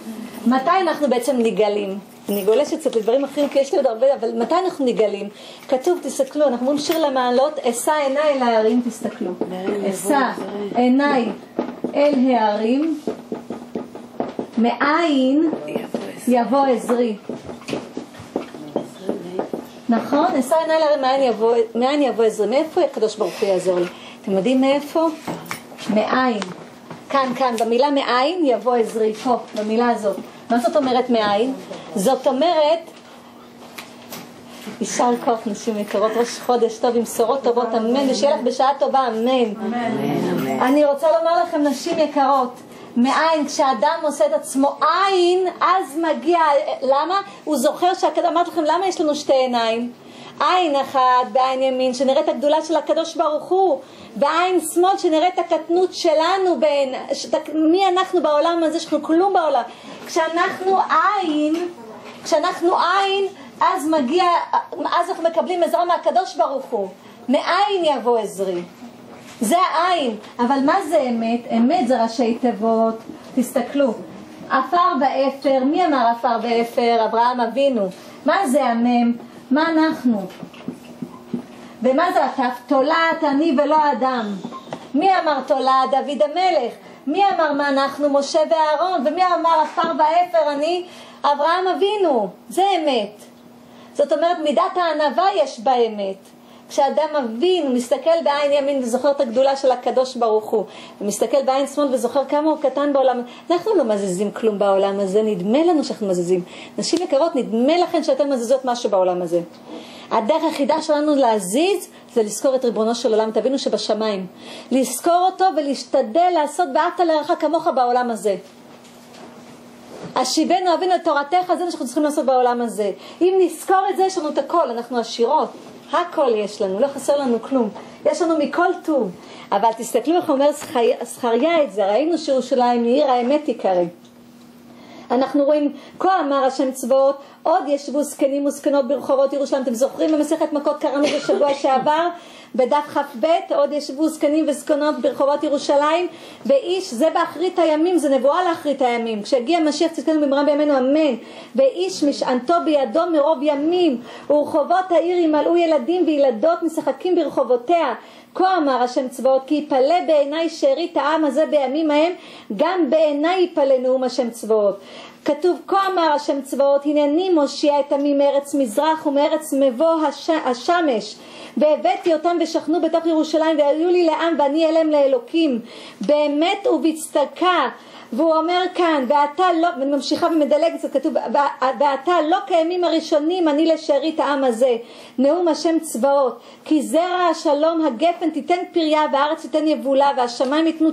Speaker 1: מתי אנחנו בעצם נגלים? אני גולשת קצת לדברים אחרים כי יש לי עוד הרבה, אבל מתי אנחנו נגלים? כתוב, תסתכלו, אנחנו אומרים שיר למעלות, אשא עיניי אל ההרים, תסתכלו. אשא עיניי אל ההרים, מאין יבוא עזרי. נכון? אשא עיניי אל ההרים, מאין יבוא עזרי. מאיפה הקדוש ברוך הוא יעזור לי? אתם יודעים מאיפה? מאין. כאן, כאן, במילה מאין יבוא עזרי, פה, במילה הזאת. מה זאת אומרת מאין? זאת אומרת, יישר כוח נשים יקרות, ראש חודש טוב עם בשורות טובות, אמן, ושיהיה לך בשעה טובה, אמן. אני רוצה לומר לכם, נשים יקרות, מאין, כשאדם עושה את עצמו עין, אז מגיע, למה? הוא זוכר, אמרתי לכם, למה יש לנו שתי עיניים? עין אחת בעין ימין שנראה את הגדולה של הקדוש ברוך הוא בעין שמאל שנראה את הקטנות שלנו בין, מי אנחנו בעולם הזה שאנחנו כלום בעולם כשאנחנו עין כשאנחנו עין אז מגיע אז אנחנו מקבלים עזרה מהקדוש ברוך הוא מאין יבוא עזרי זה העין אבל מה זה אמת? אמת זה ראשי תיבות תסתכלו עפר ואפר, מי אמר עפר ואפר? אברהם אבינו. מה זה המם? מה אנחנו? ומה זה התף? תולעת אני ולא אדם. מי אמר תולעת? דוד המלך. מי אמר מה אנחנו? משה ואהרון. ומי אמר עפר ואפר אני? אברהם אבינו. זה אמת. זאת אומרת מידת הענווה יש בה אמת. כשאדם מבין, הוא מסתכל בעין ימין וזוכר את הגדולה של הקדוש ברוך הוא, ומסתכל בעין שמאל וזוכר כמה הוא קטן בעולם, אנחנו לא מזיזים כלום בעולם הזה, נדמה לנו שאנחנו מזיזים. נשים יקרות, נדמה לכם שאתן מזיזות משהו בעולם הזה. הדרך היחידה שלנו להזיז זה לזכור את ריבונו של עולם, תבינו שבשמיים. לזכור אותו ולהשתדל לעשות ואהבת לרעך כמוך בעולם הזה. השיבנו אבינו את תורתך, זה מה שאנחנו צריכים לעשות בעולם הזה. אם נזכור את זה, יש לנו את הכל, אנחנו עשירות. הכל יש לנו, לא חסר לנו כלום. יש לנו מכל טוב. אבל תסתכלו איך אומר זכריה את זה, ראינו שירושלים היא עיר האמת עיקרי. אנחנו רואים, כה אמר השם צבאות, עוד ישבו זקנים וזקנות ברחובות ירושלים. אתם זוכרים במסכת מכות קראנו בשבוע שעבר? בדף כ"ב עוד ישבו זקנים וזקנות ברחובות ירושלים ואיש זה באחרית הימים זה נבואה לאחרית הימים. כשהגיע משיח צדקנו במהרה בימינו אמן. ואיש משענתו בידו מרוב ימים ורחובות העיר ימלאו ילדים וילדות משחקים ברחובותיה כה אמר השם צבאות כי יפלא בעיניי שארית העם הזה בימים ההם גם בעיניי יפלא נאום השם צבאות כתוב כה אמר השם צבאות הנני מושיע את עמי מארץ מזרח ומארץ מבוא הש... השמש והבאתי אותם ושכנו בתוך ירושלים והיו לי לעם ואני אליהם לאלוקים. באמת ובצדקה והוא אומר כאן ואתה לא, ואני ממשיכה ומדלגת, זה כתוב ואתה לא כימים הראשונים אני לשארית העם הזה נאום השם צבאות. כי זרע השלום הגפן תיתן פריה והארץ תיתן יבולה והשמיים ייתנו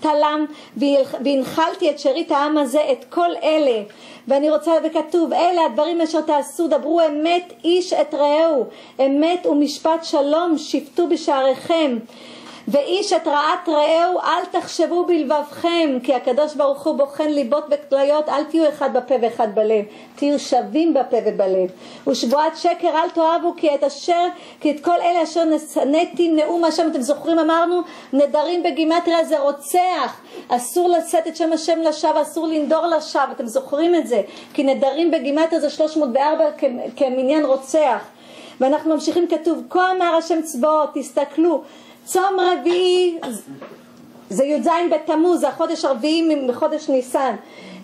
Speaker 1: תלם והנחלתי את שארית העם הזה את כל אלה. ואני רוצה, וכתוב, אלה הדברים אשר תעשו, דברו אמת איש את רעהו, אמת ומשפט שלום שפטו בשעריכם. ואיש את רעת רעהו אל תחשבו בלבבכם כי הקדוש ברוך הוא בוחן ליבות בכליות אל תהיו אחד בפה ואחד בלב תהיו שווים בפה ובלב. ושבועת שקר אל תאהבו כי את אשר כי את כל אלה אשר נשאתי נאום השם אתם זוכרים אמרנו? נדרים בגימטריה זה רוצח. אסור לשאת את שם השם לשווא אסור לנדור לשווא אתם זוכרים את זה? כי נדרים בגימטריה זה 304 כמניין רוצח. ואנחנו ממשיכים כתוב כה אמר השם צבאות תסתכלו צום רביעי זה י"ז בתמוז, זה החודש הרביעי מחודש ניסן.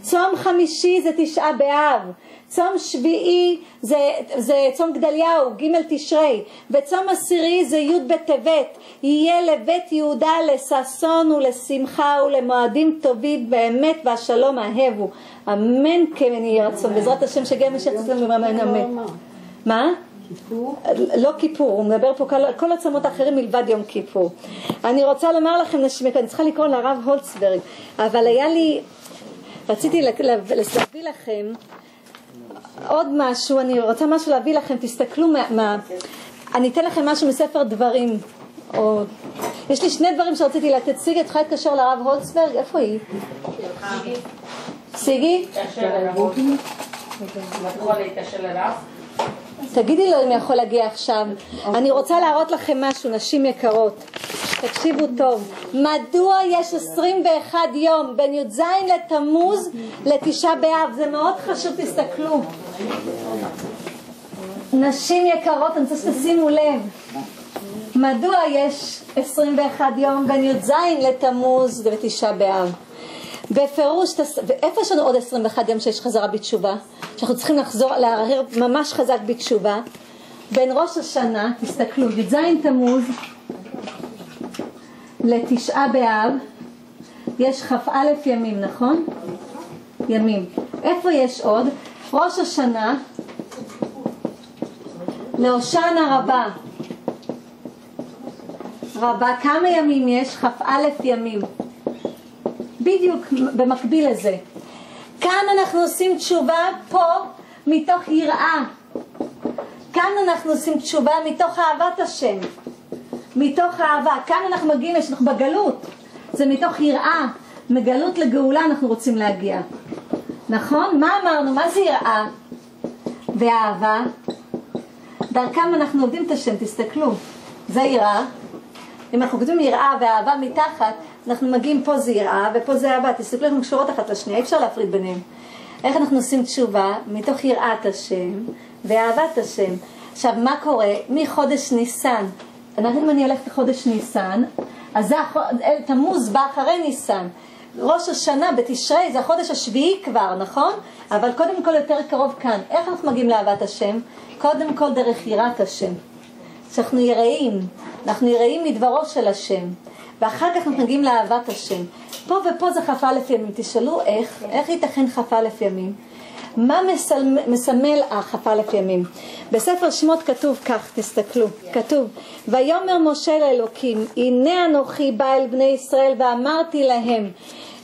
Speaker 1: צום חמישי זה תשעה באב. צום שביעי זה, זה צום גדליהו, ג' תשרי, וצום עשירי זה י' בטבת, יהיה לבית יהודה לששון ולשמחה ולמועדים טובים באמת והשלום אהבו. אמן כן יהי רצון, בעזרת השם שגם משיח אצלנו אמן אמן. מה? לא כיפור, הוא מדבר פה כל, כל הצומות האחרים מלבד יום כיפור. אני רוצה לומר לכם, אני צריכה לקרוא לרב הולצברג, אבל היה לי, רציתי להביא לכם עוד משהו, אני רוצה משהו להביא לכם, תסתכלו מה, מה אני אתן לכם משהו מספר דברים, או... יש לי שני דברים שרציתי לתת, סיגי, את יכולה להתקשר לרב הולצברג? איפה היא? סיגי?
Speaker 3: לרב?
Speaker 1: תגידי לו אם יכול להגיע עכשיו. אני רוצה להראות לכם משהו, נשים יקרות. תקשיבו טוב. מדוע יש 21 יום בין י"ז לתמוז לתשעה באב? זה מאוד חשוב, תסתכלו. נשים יקרות, אני רוצה שתשימו לב. מדוע יש 21 יום בין י"ז לתמוז לתשעה באב? בפירוש, ואיפה יש לנו עוד 21 יום שיש חזרה בתשובה? שאנחנו צריכים לחזור, להרהר ממש חזק בתשובה. בין ראש השנה, תסתכלו, י"ז תמוז לתשעה באב, יש כ"א ימים, נכון? ימים. איפה יש עוד? ראש השנה להושענא רבה. רבה, כמה ימים יש? כ"א ימים. בדיוק במקביל לזה. כאן אנחנו עושים תשובה פה מתוך יראה. כאן אנחנו עושים תשובה מתוך אהבת השם. מתוך אהבה. כאן אנחנו מגיעים, אנחנו בגלות. זה מתוך יראה. מגלות לגאולה אנחנו רוצים להגיע. נכון? מה אמרנו? מה זה יראה? ואהבה? דרכם אנחנו עובדים את השם, תסתכלו. זה יראה. אם אנחנו כותבים יראה ואהבה מתחת, אנחנו מגיעים, פה זה יראה ופה זה אהבה, תסתכלו איך הן קשורות אחת לשנייה, אי אפשר להפריד ביניהם. איך אנחנו עושים תשובה? מתוך יראת השם ואהבת השם. עכשיו, מה קורה? מחודש ניסן, אם אני הולכת לחודש ניסן, אז זה תמוז בא אחרי ניסן. ראש השנה בתשרי זה החודש השביעי כבר, נכון? אבל קודם כל יותר קרוב כאן. איך אנחנו מגיעים לאהבת השם? קודם כל דרך יראת השם. שאנחנו יראים, אנחנו יראים מדברו של השם. ואחר כך אנחנו מגיעים לאהבת השם. פה ופה זה כ"א ימים. תשאלו איך, איך ייתכן כ"א ימים? מה מסל, מסמל הכ"א ימים? בספר שמות כתוב כך, תסתכלו, כתוב ויאמר משה לאלוקים הנה אנוכי בא אל בני ישראל ואמרתי להם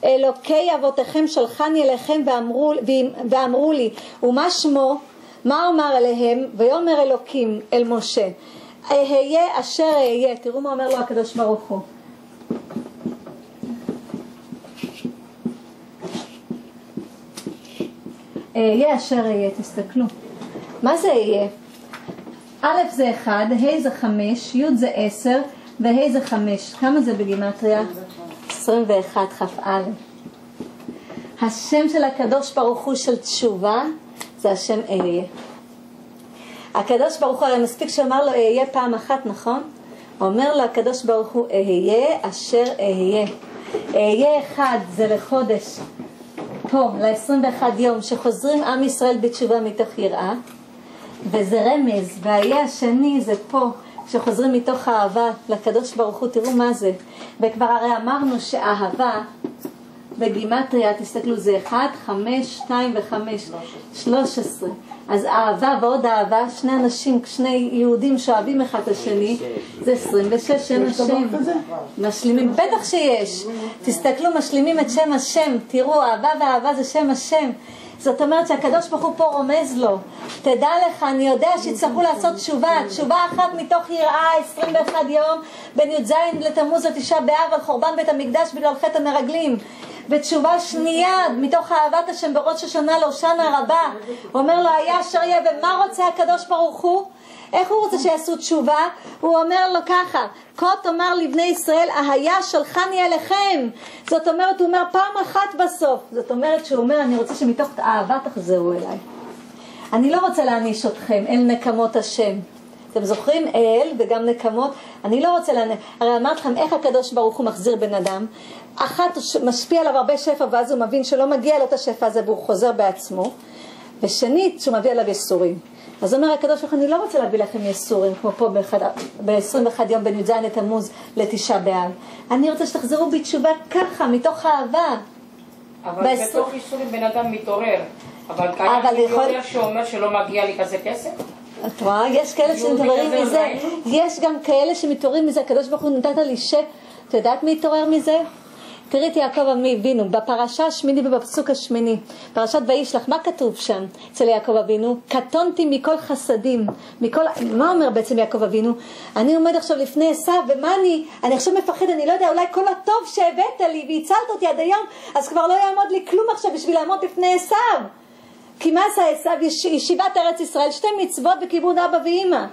Speaker 1: אלוקי אבותיכם שלחני אליכם ואמרו, ואמרו לי ומה שמו? מה אומר עליהם? ויאמר אלוקים אל משה אהיה אשר אהיה תראו מה אומר לו הקדוש ברוך הוא אהיה אשר אהיה, תסתכלו. מה זה אהיה? א' זה אחד, ה' זה חמש, י' זה עשר וה' זה חמש. כמה זה בגימטריה? עשרים ואחת כ"א. השם של הקדוש ברוך הוא של תשובה זה השם אהיה. הקדוש ברוך הוא, הרי מספיק שאמר לו אהיה פעם אחת, נכון? אומר לו הקדוש ברוך הוא אהיה אשר אהיה. אהיה אחד זה לחודש פה ל-21 יום שחוזרים עם ישראל בתשובה מתוך יראה וזה רמז, והאיה השני זה פה שחוזרים מתוך אהבה לקדוש ברוך הוא, תראו מה זה וכבר הרי אמרנו שאהבה בגימטריה, תסתכלו, זה 1, 5, 2 ו-5, 13. אז אהבה ועוד אהבה, שני אנשים, שני יהודים שאוהבים אחד את השני, זה 26 שם השם. משלימים, בטח שיש. תסתכלו, משלימים את שם השם, תראו, אהבה ואהבה זה שם השם. זאת אומרת שהקדוש ברוך הוא פה רומז לו, תדע לך, אני יודע שיצטרכו לעשות תשובה, תשובה אחת מתוך יראה 21 יום בין י"ז לתמוז לתשעה באב על חורבן בית המקדש בגלל חטא המרגלים. ותשובה שנייה מתוך אהבת השם בראש השנה להושענא רבה. הוא אומר לו היה אשר יהיה ומה רוצה הקדוש ברוך הוא? איך הוא רוצה שיעשו תשובה? הוא אומר לו ככה כה תאמר לבני ישראל אהיה שלחני אליכם. זאת אומרת הוא אומר פעם אחת בסוף. זאת אומרת שהוא אומר אני רוצה שמתוך אהבה תחזרו אליי. אני לא רוצה להעניש אתכם אל נקמות השם אתם זוכרים אל וגם נקמות? אני לא רוצה לענות, הרי אמרתי לכם איך הקדוש ברוך הוא מחזיר בן אדם? אחת משפיע עליו הרבה שפע ואז הוא מבין שלא מגיע לו את השפע הזה והוא חוזר בעצמו. ושנית שהוא מביא עליו יסורים. אז אומר הקדוש ברוך הוא אני לא רוצה להביא לכם יסורים כמו פה ב-21 יום בין י"ז לתמוז לתשעה באב. אני רוצה שתחזרו בתשובה ככה מתוך אהבה.
Speaker 3: אבל בתוך יסורים בן אדם מתעורר. אבל קיים יכול... שאומר שלא מגיע לי כזה כסף?
Speaker 1: את רואה? יש כאלה שמתעוררים מזה, יש גם כאלה שמתעוררים מזה, הקדוש ברוך הוא נתת לי שפע, את יודעת מי התעורר מזה? תראי את יעקב אבינו, בפרשה השמיני ובפסוק השמיני, פרשת וישלח, מה כתוב שם אצל יעקב אבינו? קטונתי מכל חסדים, מכל, מה אומר בעצם יעקב אבינו? אני עומד עכשיו לפני עשיו, ומה אני, אני עכשיו מפחד, אני לא יודע, אולי כל הטוב שהבאת לי והצלת אותי עד היום, אז כבר לא יעמוד לי כלום עכשיו בשביל לעמוד לפני עשיו. כי מה עשה עשיו? ישיבת ארץ ישראל, שתי מצוות וכיבוד אבא ואימא.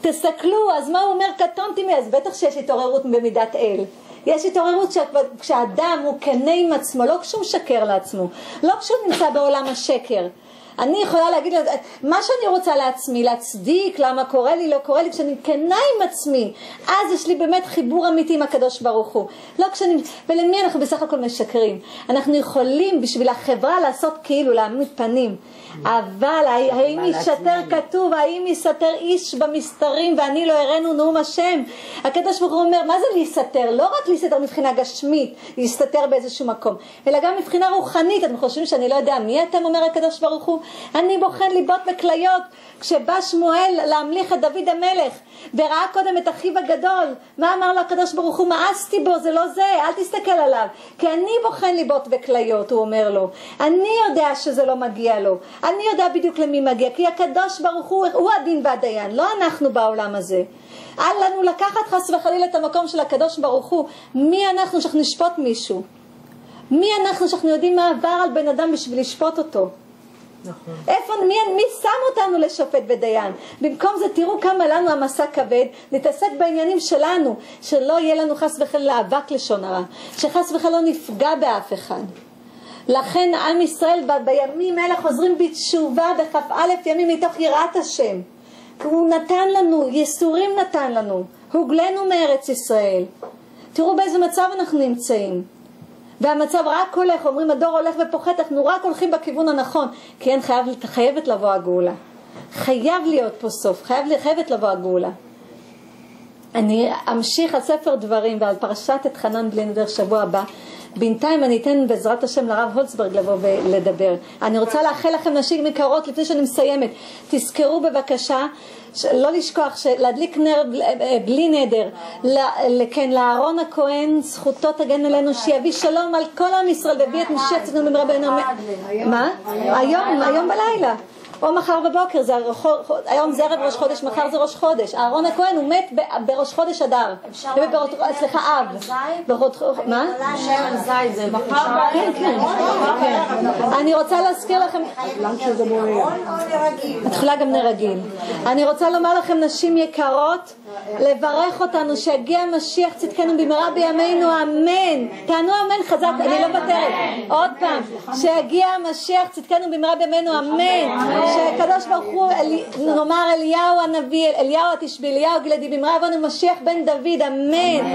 Speaker 1: תסתכלו, אז מה הוא אומר? קטונתי מי, אז בטח שיש התעוררות במידת אל. יש התעוררות כשאדם הוא כנה עם עצמו, לא כשהוא משקר לעצמו, לא כשהוא נמצא בעולם השקר. אני יכולה להגיד מה שאני רוצה לעצמי, להצדיק למה קורה לי, לא קורה לי, כשאני כנה עם עצמי, אז יש לי באמת חיבור אמיתי עם הקדוש ברוך הוא. לא כשאני, ולמי אנחנו בסך הכל משקרים? אנחנו יכולים בשביל החברה לעשות כאילו, להעמיד פנים. אבל האם יסתר כתוב, האם יסתר איש במסתרים ואני לא אראנו נאום השם? הקדוש ברוך הוא אומר, מה זה להסתר? לא רק להסתר מבחינה גשמית, להסתתר באיזשהו מקום, אלא גם מבחינה רוחנית. אתם חושבים שאני לא יודע מי אתם, אומר הקדוש ברוך הוא? אני בוחן ליבות וכליות. כשבא שמואל להמליך את דוד המלך וראה קודם את אחיו הגדול, מה אמר לו הקדוש ברוך הוא? מאסתי בו, זה לא זה, אל תסתכל עליו. כי אני בוחן ליבות וכליות, הוא אומר לו. אני יודע שזה לא מגיע לו. אני יודע בדיוק למי מגיע, כי הקדוש ברוך הוא, הוא הדין והדיין, לא אנחנו בעולם הזה. אל לנו לקחת חס וחלילה את המקום של הקדוש ברוך הוא. מי אנחנו שאנחנו נשפוט מישהו? מי אנחנו שאנחנו יודעים מה עבר על בן אדם בשביל לשפוט אותו? נכון. איפה, מי, מי שם אותנו לשופט ודיין? במקום זה תראו כמה לנו המסע כבד, נתעסק בעניינים שלנו, שלא יהיה לנו חס וחלילה אבק לשון הרע, שחס וחלילה לא נפגע באף אחד. לכן עם ישראל ב- בימים אלה חוזרים בתשובה בכ"א ימים מתוך יראת השם. הוא נתן לנו, ייסורים נתן לנו, הוגלנו מארץ ישראל. תראו באיזה מצב אנחנו נמצאים. והמצב רק הולך, אומרים הדור הולך ופוחת, אנחנו רק הולכים בכיוון הנכון, אין חייב, חייבת לבוא הגאולה. חייב להיות פה סוף, חייב, חייבת לבוא הגאולה. אני אמשיך על ספר דברים ועל פרשת את חנן בלי נדר שבוע הבא. בינתיים אני אתן בעזרת השם לרב הולצברג לבוא ולדבר. אני רוצה לאחל לכם נשים יקרות לפני שאני מסיימת. תזכרו בבקשה לא לשכוח להדליק נר בלי נדר, כן, לאהרון הכהן זכותו תגן עלינו שיביא שלום על כל עם ישראל ויביא את משיח צדקנו במהרה בימינו מה? היום, היום בלילה או מחר בבוקר, זה היום זה ערב ראש חודש, מחר זה ראש חודש. אהרון הכהן הוא מת בראש חודש אדר. סליחה, אב. מה?
Speaker 2: שמן זית זה מחר.
Speaker 1: כן, כן. אני רוצה להזכיר לכם... מתחילה גם נר רגיל. אני רוצה לומר לכם, נשים יקרות, לברך אותנו שיגיע משיח צדקנו במהרה בימינו, אמן. תענו אמן חזק, אני לא מוותרת. עוד פעם, שיגיע משיח צדקנו במהרה בימינו, אמן. שהקדוש ברוך הוא, נאמר אליהו הנביא, אליהו התשבי, אליהו גלעדי, במהרה יבואנו משיח בן דוד, אמן.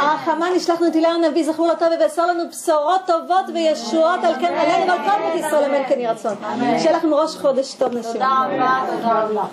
Speaker 1: הרחמה נשלחנו את אליהו הנביא, זכרו לו טוב ובשור לנו בשורות טובות וישועות על כן עלינו ועל כל בית ישראל, אמן כן יהי רצון. שיהיה לכם ראש חודש טוב נשים.
Speaker 2: תודה רבה, תודה רבה.